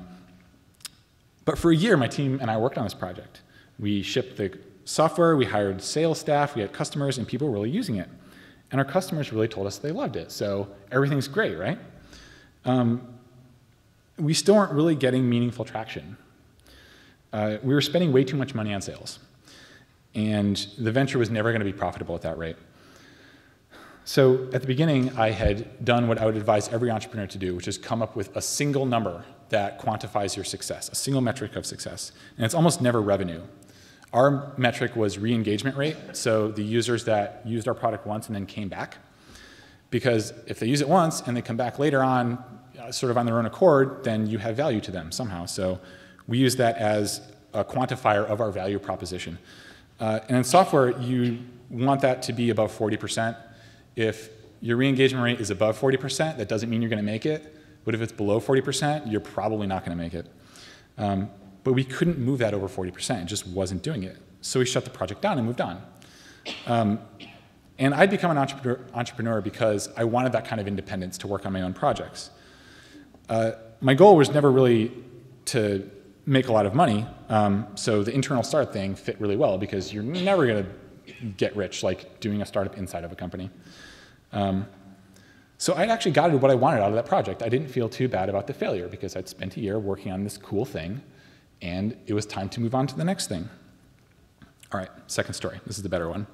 but for a year, my team and I worked on this project. We shipped the software, we hired sales staff, we had customers, and people were really using it. And our customers really told us they loved it, so everything's great, right? Um, we still weren't really getting meaningful traction. Uh, we were spending way too much money on sales. And the venture was never going to be profitable at that rate. So at the beginning, I had done what I would advise every entrepreneur to do, which is come up with a single number that quantifies your success, a single metric of success. And it's almost never revenue. Our metric was re-engagement rate, so the users that used our product once and then came back. Because if they use it once and they come back later on, uh, sort of on their own accord, then you have value to them somehow. So we use that as a quantifier of our value proposition. Uh, and in software, you want that to be above 40%. If your re-engagement rate is above 40%, that doesn't mean you're going to make it. But if it's below 40%, you're probably not going to make it. Um, but we couldn't move that over 40%. It just wasn't doing it. So we shut the project down and moved on. Um, and I'd become an entrepreneur, entrepreneur, because I wanted that kind of independence to work on my own projects. Uh, my goal was never really to make a lot of money. Um, so the internal start thing fit really well because you're never going to get rich like doing a startup inside of a company. Um, so I actually got what I wanted out of that project. I didn't feel too bad about the failure because I'd spent a year working on this cool thing and it was time to move on to the next thing. All right, second story. This is the better one.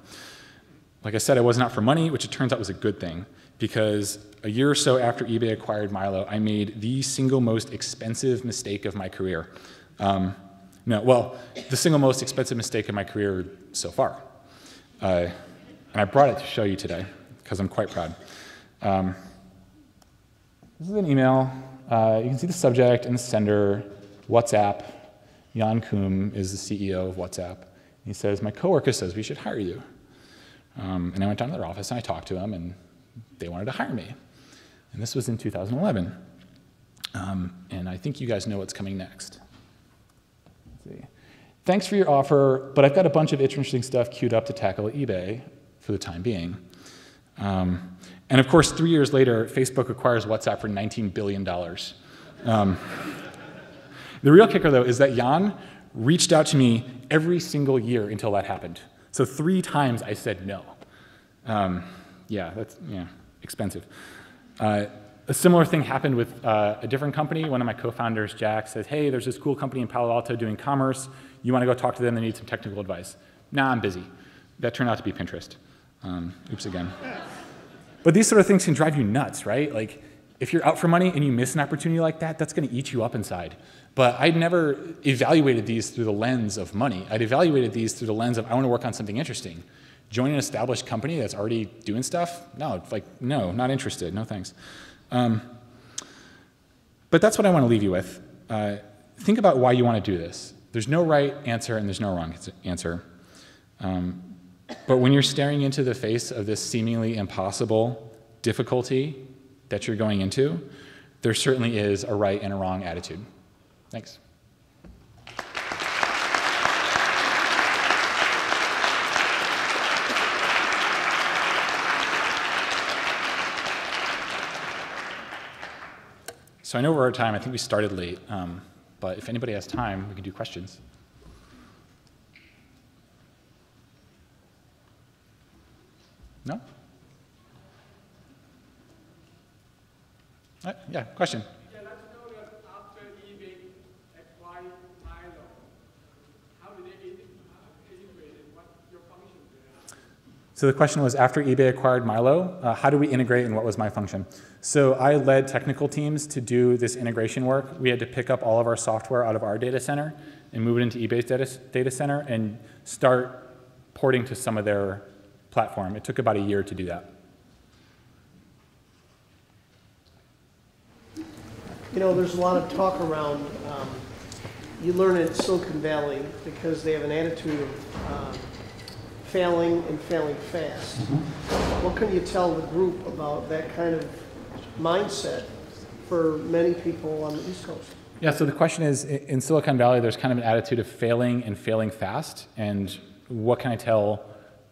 Like I said, I wasn't out for money, which it turns out was a good thing because a year or so after eBay acquired Milo, I made the single most expensive mistake of my career. Um, no, well, the single most expensive mistake of my career so far. Uh, and I brought it to show you today because I'm quite proud. Um, this is an email. Uh, you can see the subject and the sender, WhatsApp. Jan Koum is the CEO of WhatsApp. He says, my coworker says we should hire you. Um, and I went down to their office and I talked to them and they wanted to hire me. And this was in 2011. Um, and I think you guys know what's coming next. Let's see thanks for your offer, but I've got a bunch of interesting stuff queued up to tackle at eBay for the time being. Um, and of course, three years later, Facebook acquires WhatsApp for $19 billion. The real kicker, though, is that Jan reached out to me every single year until that happened. So three times I said no. Um, yeah, that's yeah, expensive. Uh, a similar thing happened with uh, a different company. One of my co-founders, Jack, says, hey, there's this cool company in Palo Alto doing commerce. You want to go talk to them, they need some technical advice. Nah, I'm busy. That turned out to be Pinterest. Um, oops again. But these sort of things can drive you nuts, right? Like, if you're out for money and you miss an opportunity like that, that's going to eat you up inside. But I'd never evaluated these through the lens of money. I'd evaluated these through the lens of I want to work on something interesting. Join an established company that's already doing stuff? No, like, no, not interested. No thanks. Um, but that's what I want to leave you with. Uh, think about why you want to do this. There's no right answer and there's no wrong answer. Um, but when you're staring into the face of this seemingly impossible difficulty that you're going into, there certainly is a right and a wrong attitude. Thanks. So I know we're out of time. I think we started late. Um, but if anybody has time, we can do questions. No? Yeah, question. So the question was, after eBay acquired Milo, uh, how do we integrate and what was my function? So I led technical teams to do this integration work. We had to pick up all of our software out of our data center and move it into eBay's data, data center and start porting to some of their platform. It took about a year to do that. You know, there's a lot of talk around, um, you learn in Silicon Valley because they have an attitude of um, failing and failing fast. What can you tell the group about that kind of mindset for many people on the East Coast? Yeah, so the question is, in Silicon Valley, there's kind of an attitude of failing and failing fast, and what can I tell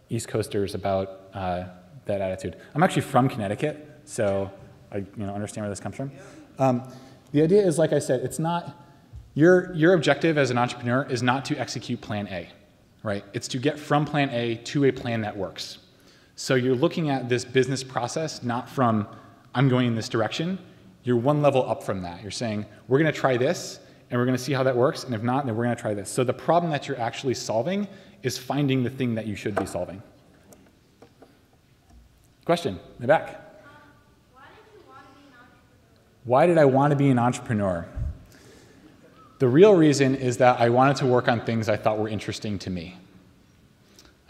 East Coasters about uh, that attitude? I'm actually from Connecticut, so I you know, understand where this comes from. Um, the idea is, like I said, it's not, your, your objective as an entrepreneur is not to execute plan A, right? It's to get from plan A to a plan that works. So you're looking at this business process not from, I'm going in this direction. You're one level up from that. You're saying, we're going to try this, and we're going to see how that works, and if not, then we're going to try this. So the problem that you're actually solving is finding the thing that you should be solving. Question, in the back. Why did I want to be an entrepreneur? The real reason is that I wanted to work on things I thought were interesting to me.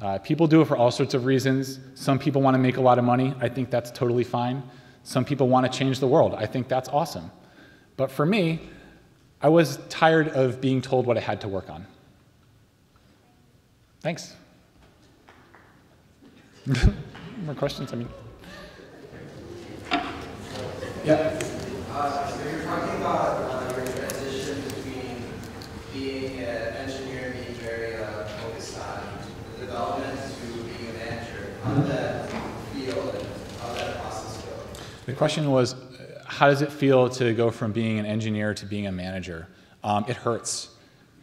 Uh, people do it for all sorts of reasons. Some people want to make a lot of money. I think that's totally fine. Some people want to change the world. I think that's awesome. But for me, I was tired of being told what I had to work on. Thanks. More questions? I mean, yeah. Uh, so you're talking about uh, your transition between being an engineer and being very uh, focused on the development to being a manager. How did that feel and how did that process go? The question was, how does it feel to go from being an engineer to being a manager? Um, it hurts.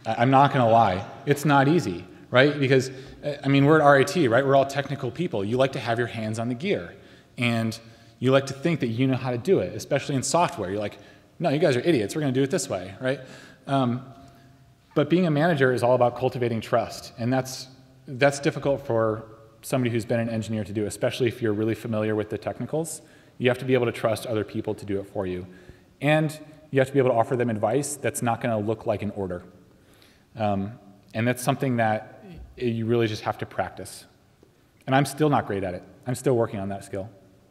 I- I'm not going to lie. It's not easy, right? Because, I mean, we're at RIT, right? We're all technical people. You like to have your hands on the gear. And you like to think that you know how to do it, especially in software. You're like, no, you guys are idiots. We're going to do it this way, right? Um, but being a manager is all about cultivating trust. And that's, that's difficult for somebody who's been an engineer to do, especially if you're really familiar with the technicals. You have to be able to trust other people to do it for you. And you have to be able to offer them advice that's not going to look like an order. Um, and that's something that you really just have to practice. And I'm still not great at it. I'm still working on that skill.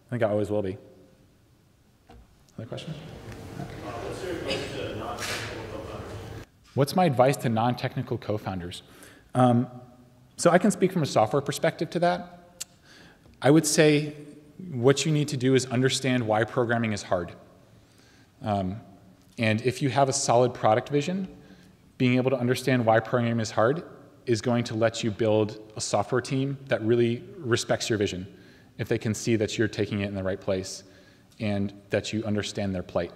I think I always will be. Other questions? What's my advice to non-technical co-founders? Um, so I can speak from a software perspective to that. I would say what you need to do is understand why programming is hard. Um, and if you have a solid product vision, being able to understand why programming is hard is going to let you build a software team that really respects your vision if they can see that you're taking it in the right place and that you understand their plight.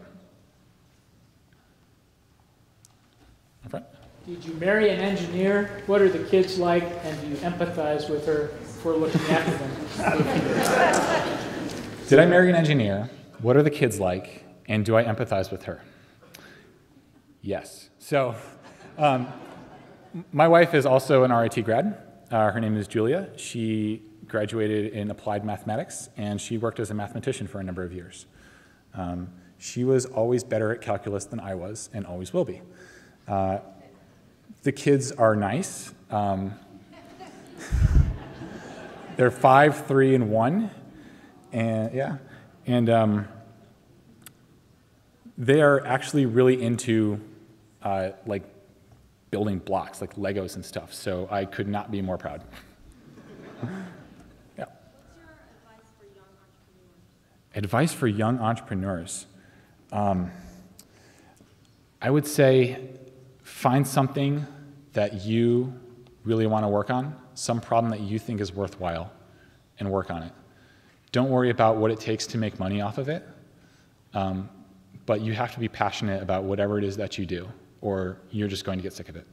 Did you marry an engineer? What are the kids like? And do you empathize with her for looking after them? Did I marry an engineer? What are the kids like? And do I empathize with her? Yes. So, um, my wife is also an RIT grad. Uh, her name is Julia. She graduated in applied mathematics, and she worked as a mathematician for a number of years. Um, she was always better at calculus than I was, and always will be. Uh, the kids are nice. Um, they're five, three, and one, and yeah, and um, they are actually really into uh, like building blocks, like Legos and stuff. So I could not be more proud. yeah. Advice for young entrepreneurs. Um, I would say find something that you really want to work on, some problem that you think is worthwhile, and work on it. Don't worry about what it takes to make money off of it. Um, but you have to be passionate about whatever it is that you do, or you're just going to get sick of it.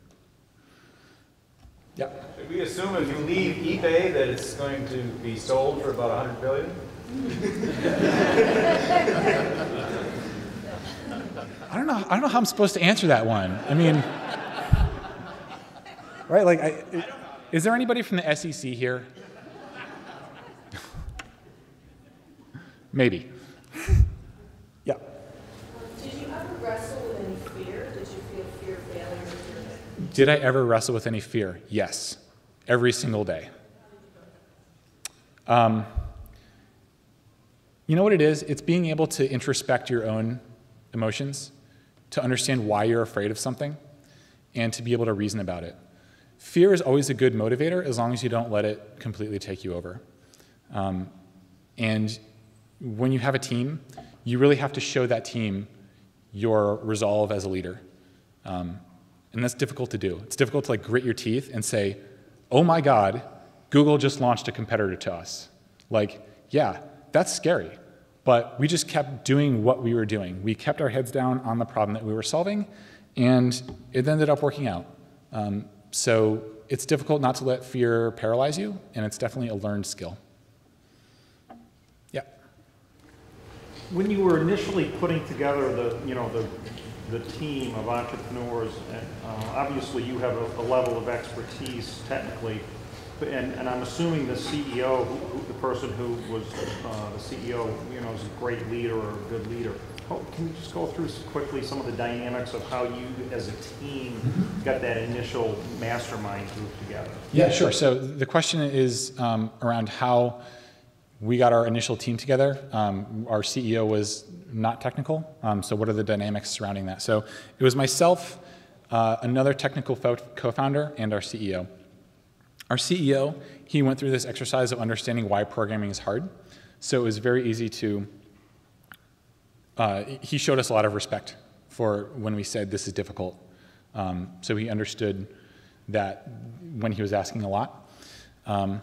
Yeah. Should we assume if you leave eBay that it's going to be sold for about 100 billion? I don't know. I don't know how I'm supposed to answer that one. I mean, right? Like, I, is there anybody from the SEC here? Maybe. Yeah. Did you ever wrestle with any fear? Did you feel fear of failure? Did I ever wrestle with any fear? Yes, every single day. Um, you know what it is? It's being able to introspect your own emotions, to understand why you're afraid of something, and to be able to reason about it. Fear is always a good motivator as long as you don't let it completely take you over. Um, and when you have a team, you really have to show that team your resolve as a leader. Um, and that's difficult to do. It's difficult to like grit your teeth and say, oh my God, Google just launched a competitor to us. Like, yeah, that's scary. But we just kept doing what we were doing. We kept our heads down on the problem that we were solving, and it ended up working out. Um, so it's difficult not to let fear paralyze you, and it's definitely a learned skill. Yeah. When you were initially putting together the, you know, the, the team of entrepreneurs, and uh, obviously you have a, a level of expertise technically, and, and I'm assuming the CEO, who- the person who was uh, the CEO, you know, is a great leader or a good leader. Oh, Can you just go through quickly some of the dynamics of how you, as a team, got that initial mastermind group together? Yeah, sure. So the question is um, around how we got our initial team together. Um, our CEO was not technical, um, so what are the dynamics surrounding that? So it was myself, uh, another technical fo- co-founder, and our CEO. Our CEO, he went through this exercise of understanding why programming is hard. So it was very easy to, uh, he showed us a lot of respect for when we said this is difficult. Um, so he understood that when he was asking a lot. Um,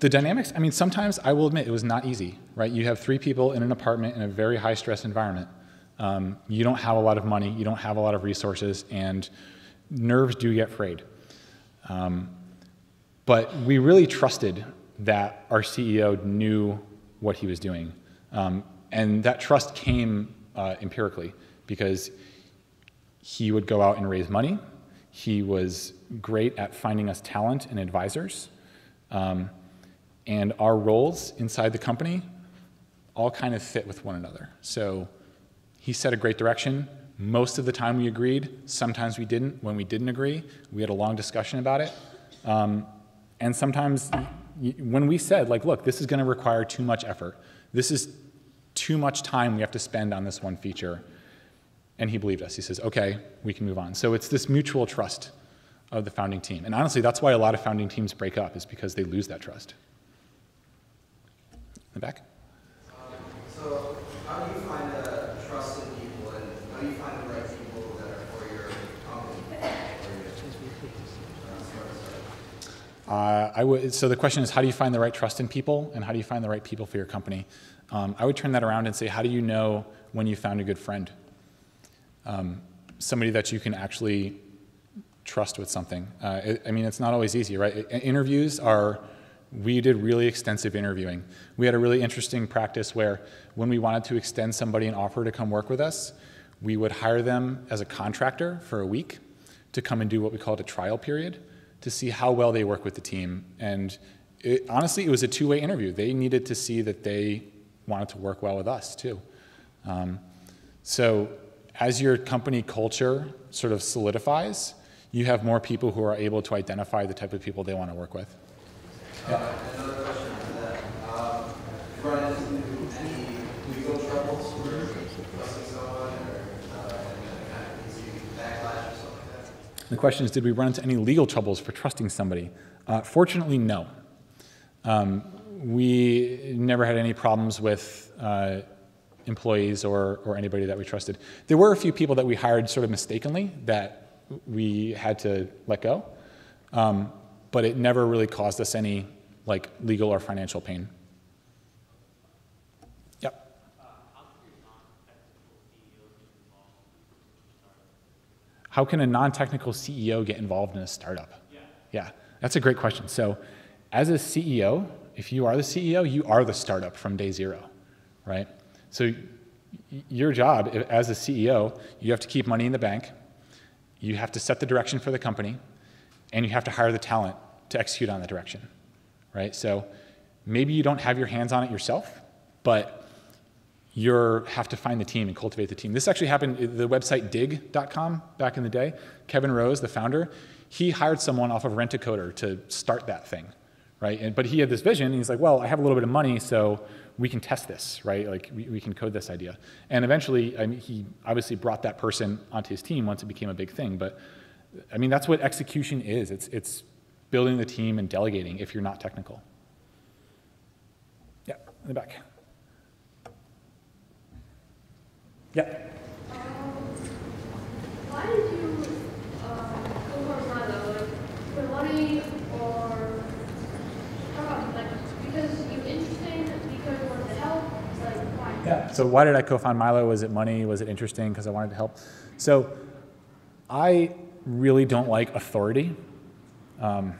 the dynamics, I mean, sometimes I will admit it was not easy, right? You have three people in an apartment in a very high stress environment. Um, you don't have a lot of money, you don't have a lot of resources, and nerves do get frayed. Um, but we really trusted that our CEO knew what he was doing. Um, and that trust came uh, empirically because he would go out and raise money. He was great at finding us talent and advisors. Um, and our roles inside the company all kind of fit with one another. So he set a great direction. Most of the time we agreed. Sometimes we didn't. When we didn't agree, we had a long discussion about it. Um, and sometimes when we said, like, look, this is going to require too much effort. This is too much time we have to spend on this one feature. And he believed us. He says, okay, we can move on. So it's this mutual trust of the founding team. And honestly, that's why a lot of founding teams break up, is because they lose that trust. In the back? So how do you find the trust in people and how do you find the right people that are for your company? for your, uh, startup? Uh, I would, so the question is, how do you find the right trust in people, and how do you find the right people for your company? Um, I would turn that around and say, how do you know when you found a good friend? Um, somebody that you can actually trust with something. Uh, it, I mean, it's not always easy, right? I- interviews are, we did really extensive interviewing. We had a really interesting practice where when we wanted to extend somebody an offer to come work with us, we would hire them as a contractor for a week to come and do what we called a trial period to see how well they work with the team. And it, honestly, it was a two way interview. They needed to see that they wanted to work well with us, too. Um, so as your company culture sort of solidifies, you have more people who are able to identify the type of people they want to work with. Another question on that. Um, run into any legal troubles for trusting someone or uh, any kind of easy backlash or something like that? The question is, did we run into any legal troubles for trusting somebody? Uh, fortunately, no. Um, we never had any problems with uh, employees or, or anybody that we trusted. There were a few people that we hired sort of mistakenly that we had to let go, um, but it never really caused us any like legal or financial pain. How can a non-technical CEO get involved in a startup? Yeah. Yeah, that's a great question. So as a CEO, if you are the CEO, you are the startup from day zero, right? So your job as a CEO, you have to keep money in the bank, you have to set the direction for the company, and you have to hire the talent to execute on the direction, right? So maybe you don't have your hands on it yourself, but you have to find the team and cultivate the team. This actually happened, the website Digg.com back in the day, Kevin Rose, the founder, he hired someone off of Rent-A-Coder to start that thing, right? And, but he had this vision, and he's like, well, I have a little bit of money, so we can test this, right? Like, we, we can code this idea. And eventually, I mean, he obviously brought that person onto his team once it became a big thing, but I mean, that's what execution is. It's, it's building the team and delegating if you're not technical. Yeah, in the back. Yeah. Why did you um, go for Milo? Like for money or how about like because you interesting because you wanted to help? Like why? Yeah. So why did I co-found Milo? Was it money? Was it interesting because I wanted to help? So I really don't like authority. Um,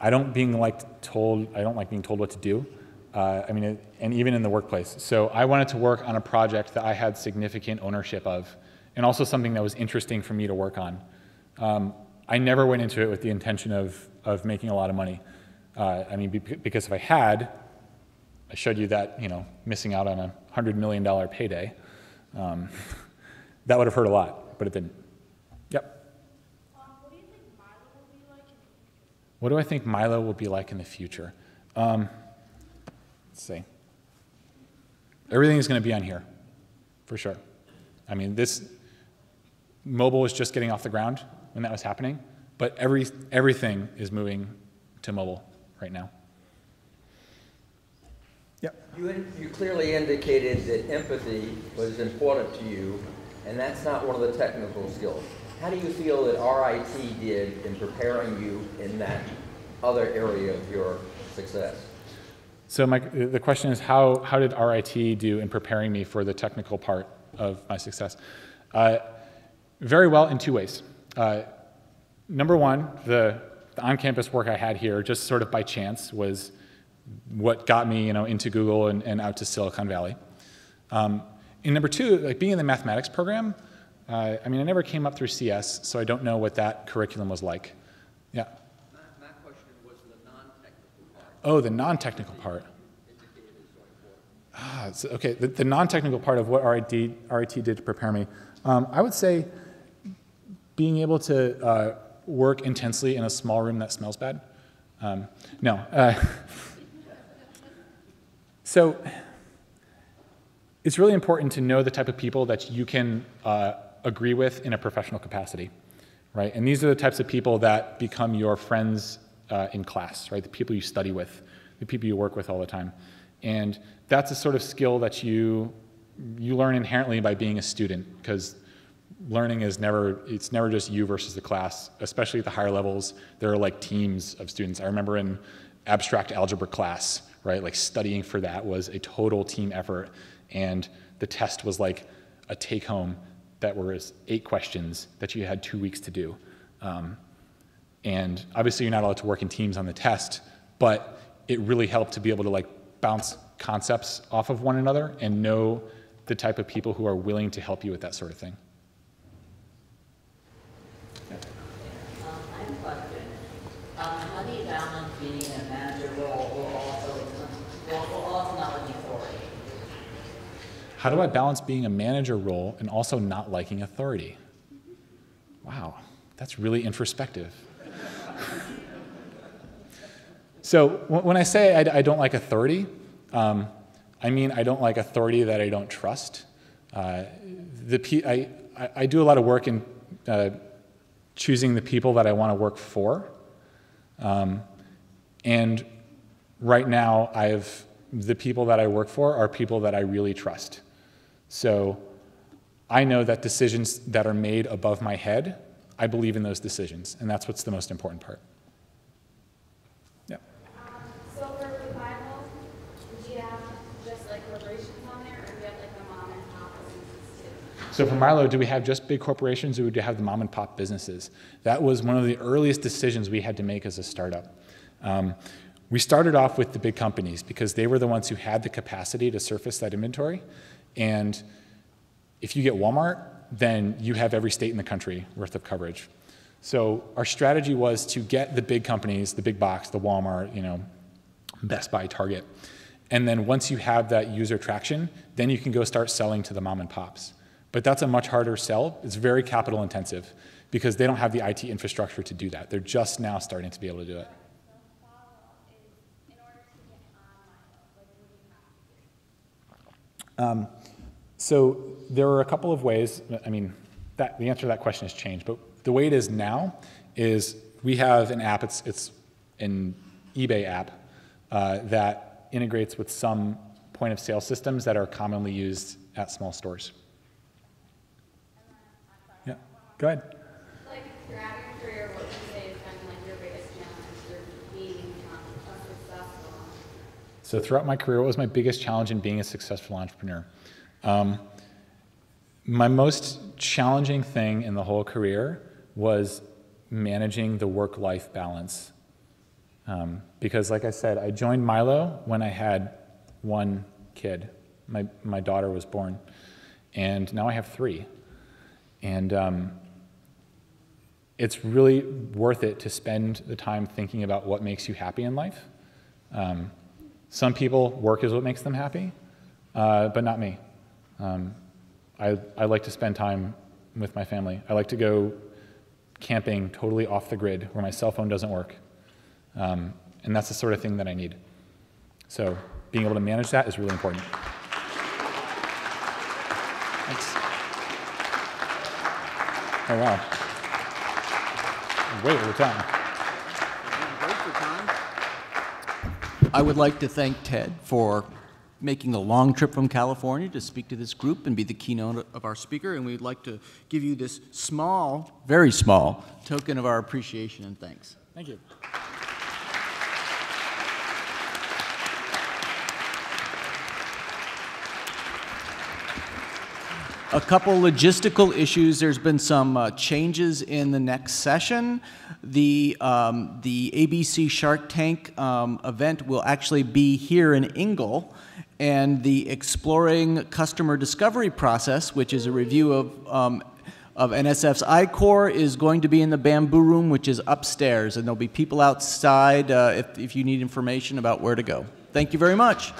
I don't being like told. I don't like being told what to do. Uh, I mean, it, and even in the workplace. So I wanted to work on a project that I had significant ownership of, and also something that was interesting for me to work on. Um, I never went into it with the intention of of making a lot of money. Uh, I mean, because if I had, I showed you that, you know, missing out on a $100 million payday. Um, that would have hurt a lot, but it didn't. Yep. Um, what do you think Milo will be like? What do I think Milo will be like in the future? Let's see. Everything is going to be on here, for sure. I mean, this mobile was just getting off the ground when that was happening, but every, everything is moving to mobile right now. You, in- you clearly indicated that empathy was important to you, and that's not one of the technical skills. How do you feel that RIT did in preparing you in that other area of your success? So my, the question is, how, how did RIT do in preparing me for the technical part of my success? Uh, very well in two ways. Uh, number one, the, the on-campus work I had here, just sort of by chance, was what got me, you know, into Google and, and out to Silicon Valley. Um, and number two, like being in the mathematics program, uh, I mean, I never came up through CS, so I don't know what that curriculum was like. Yeah. My, my question was the non-technical part. Oh, the non-technical part. Ah, so, okay. The, the non-technical part of what RIT, RIT did to prepare me, um, I would say being able to uh, work intensely in a small room that smells bad. Um, no. Uh, so it's really important to know the type of people that you can uh, agree with in a professional capacity, right? And these are the types of people that become your friends uh, in class, right? The people you study with, the people you work with all the time. And that's a sort of skill that you, you learn inherently by being a student, because learning is never, it's never just you versus the class, especially at the higher levels. There are like teams of students. I remember in abstract algebra class, right, like studying for that was a total team effort. And the test was like a take home that was eight questions that you had two weeks to do. Um, and obviously, you're not allowed to work in teams on the test, but it really helped to be able to like bounce concepts off of one another and know the type of people who are willing to help you with that sort of thing. Um, I have a question. Um, how do you balance being a manager role or also, while also not liking authority? How do I balance being a manager role and also not liking authority? Wow, that's really introspective. So when I say I, don't like authority, um, I mean I don't like authority that I don't trust. Uh, the I, I, I do a lot of work in uh, choosing the people that I want to work for. Um, and right now, I've the people that I work for are people that I really trust. So I know that decisions that are made above my head, I believe in those decisions, and that's what's the most important part. Yeah. Um, so for the Milo, would you have just like corporations on there, or do you have like the mom and pop businesses too? So for Milo, do we have just big corporations or do we have the mom and pop businesses? That was one of the earliest decisions we had to make as a startup. Um, we started off with the big companies because they were the ones who had the capacity to surface that inventory. And if you get Walmart, then you have every state in the country worth of coverage. So our strategy was to get the big companies, the big box, the Walmart, you know, Best Buy, Target. And then once you have that user traction, then you can go start selling to the mom and pops. But that's a much harder sell. It's very capital intensive because they don't have the IT infrastructure to do that. They're just now starting to be able to do it. Um, so there are a couple of ways. I mean, that, the answer to that question has changed, but the way it is now is we have an app. It's it's an eBay app uh, that integrates with some point of sale systems that are commonly used at small stores. Yeah, go ahead. Like throughout your career, what would you say has been like your biggest challenge for being um, a successful? So throughout my career, what was my biggest challenge in being a successful entrepreneur? Um, my most challenging thing in the whole career was managing the work-life balance. Um, because like I said, I joined Milo when I had one kid. My, my daughter was born. And now I have three. And um, it's really worth it to spend the time thinking about what makes you happy in life. Um, some people, work is what makes them happy, uh, but not me. Um, I, I like to spend time with my family. I like to go camping totally off the grid where my cell phone doesn't work. Um, and that's the sort of thing that I need. So being able to manage that is really important. Thanks. Oh, wow. Way over time. I would like to thank Ted for making a long trip from California to speak to this group and be the keynote of our speaker. And we'd like to give you this small, very small, token of our appreciation and thanks. Thank you. A couple logistical issues. There's been some uh, changes in the next session. The, um, the ABC Shark Tank um, event will actually be here in Ingle, and the Exploring Customer Discovery process, which is a review of, um, of NSF's I-Corps, is going to be in the Bamboo Room, which is upstairs, and there'll be people outside uh, if, if you need information about where to go. Thank you very much.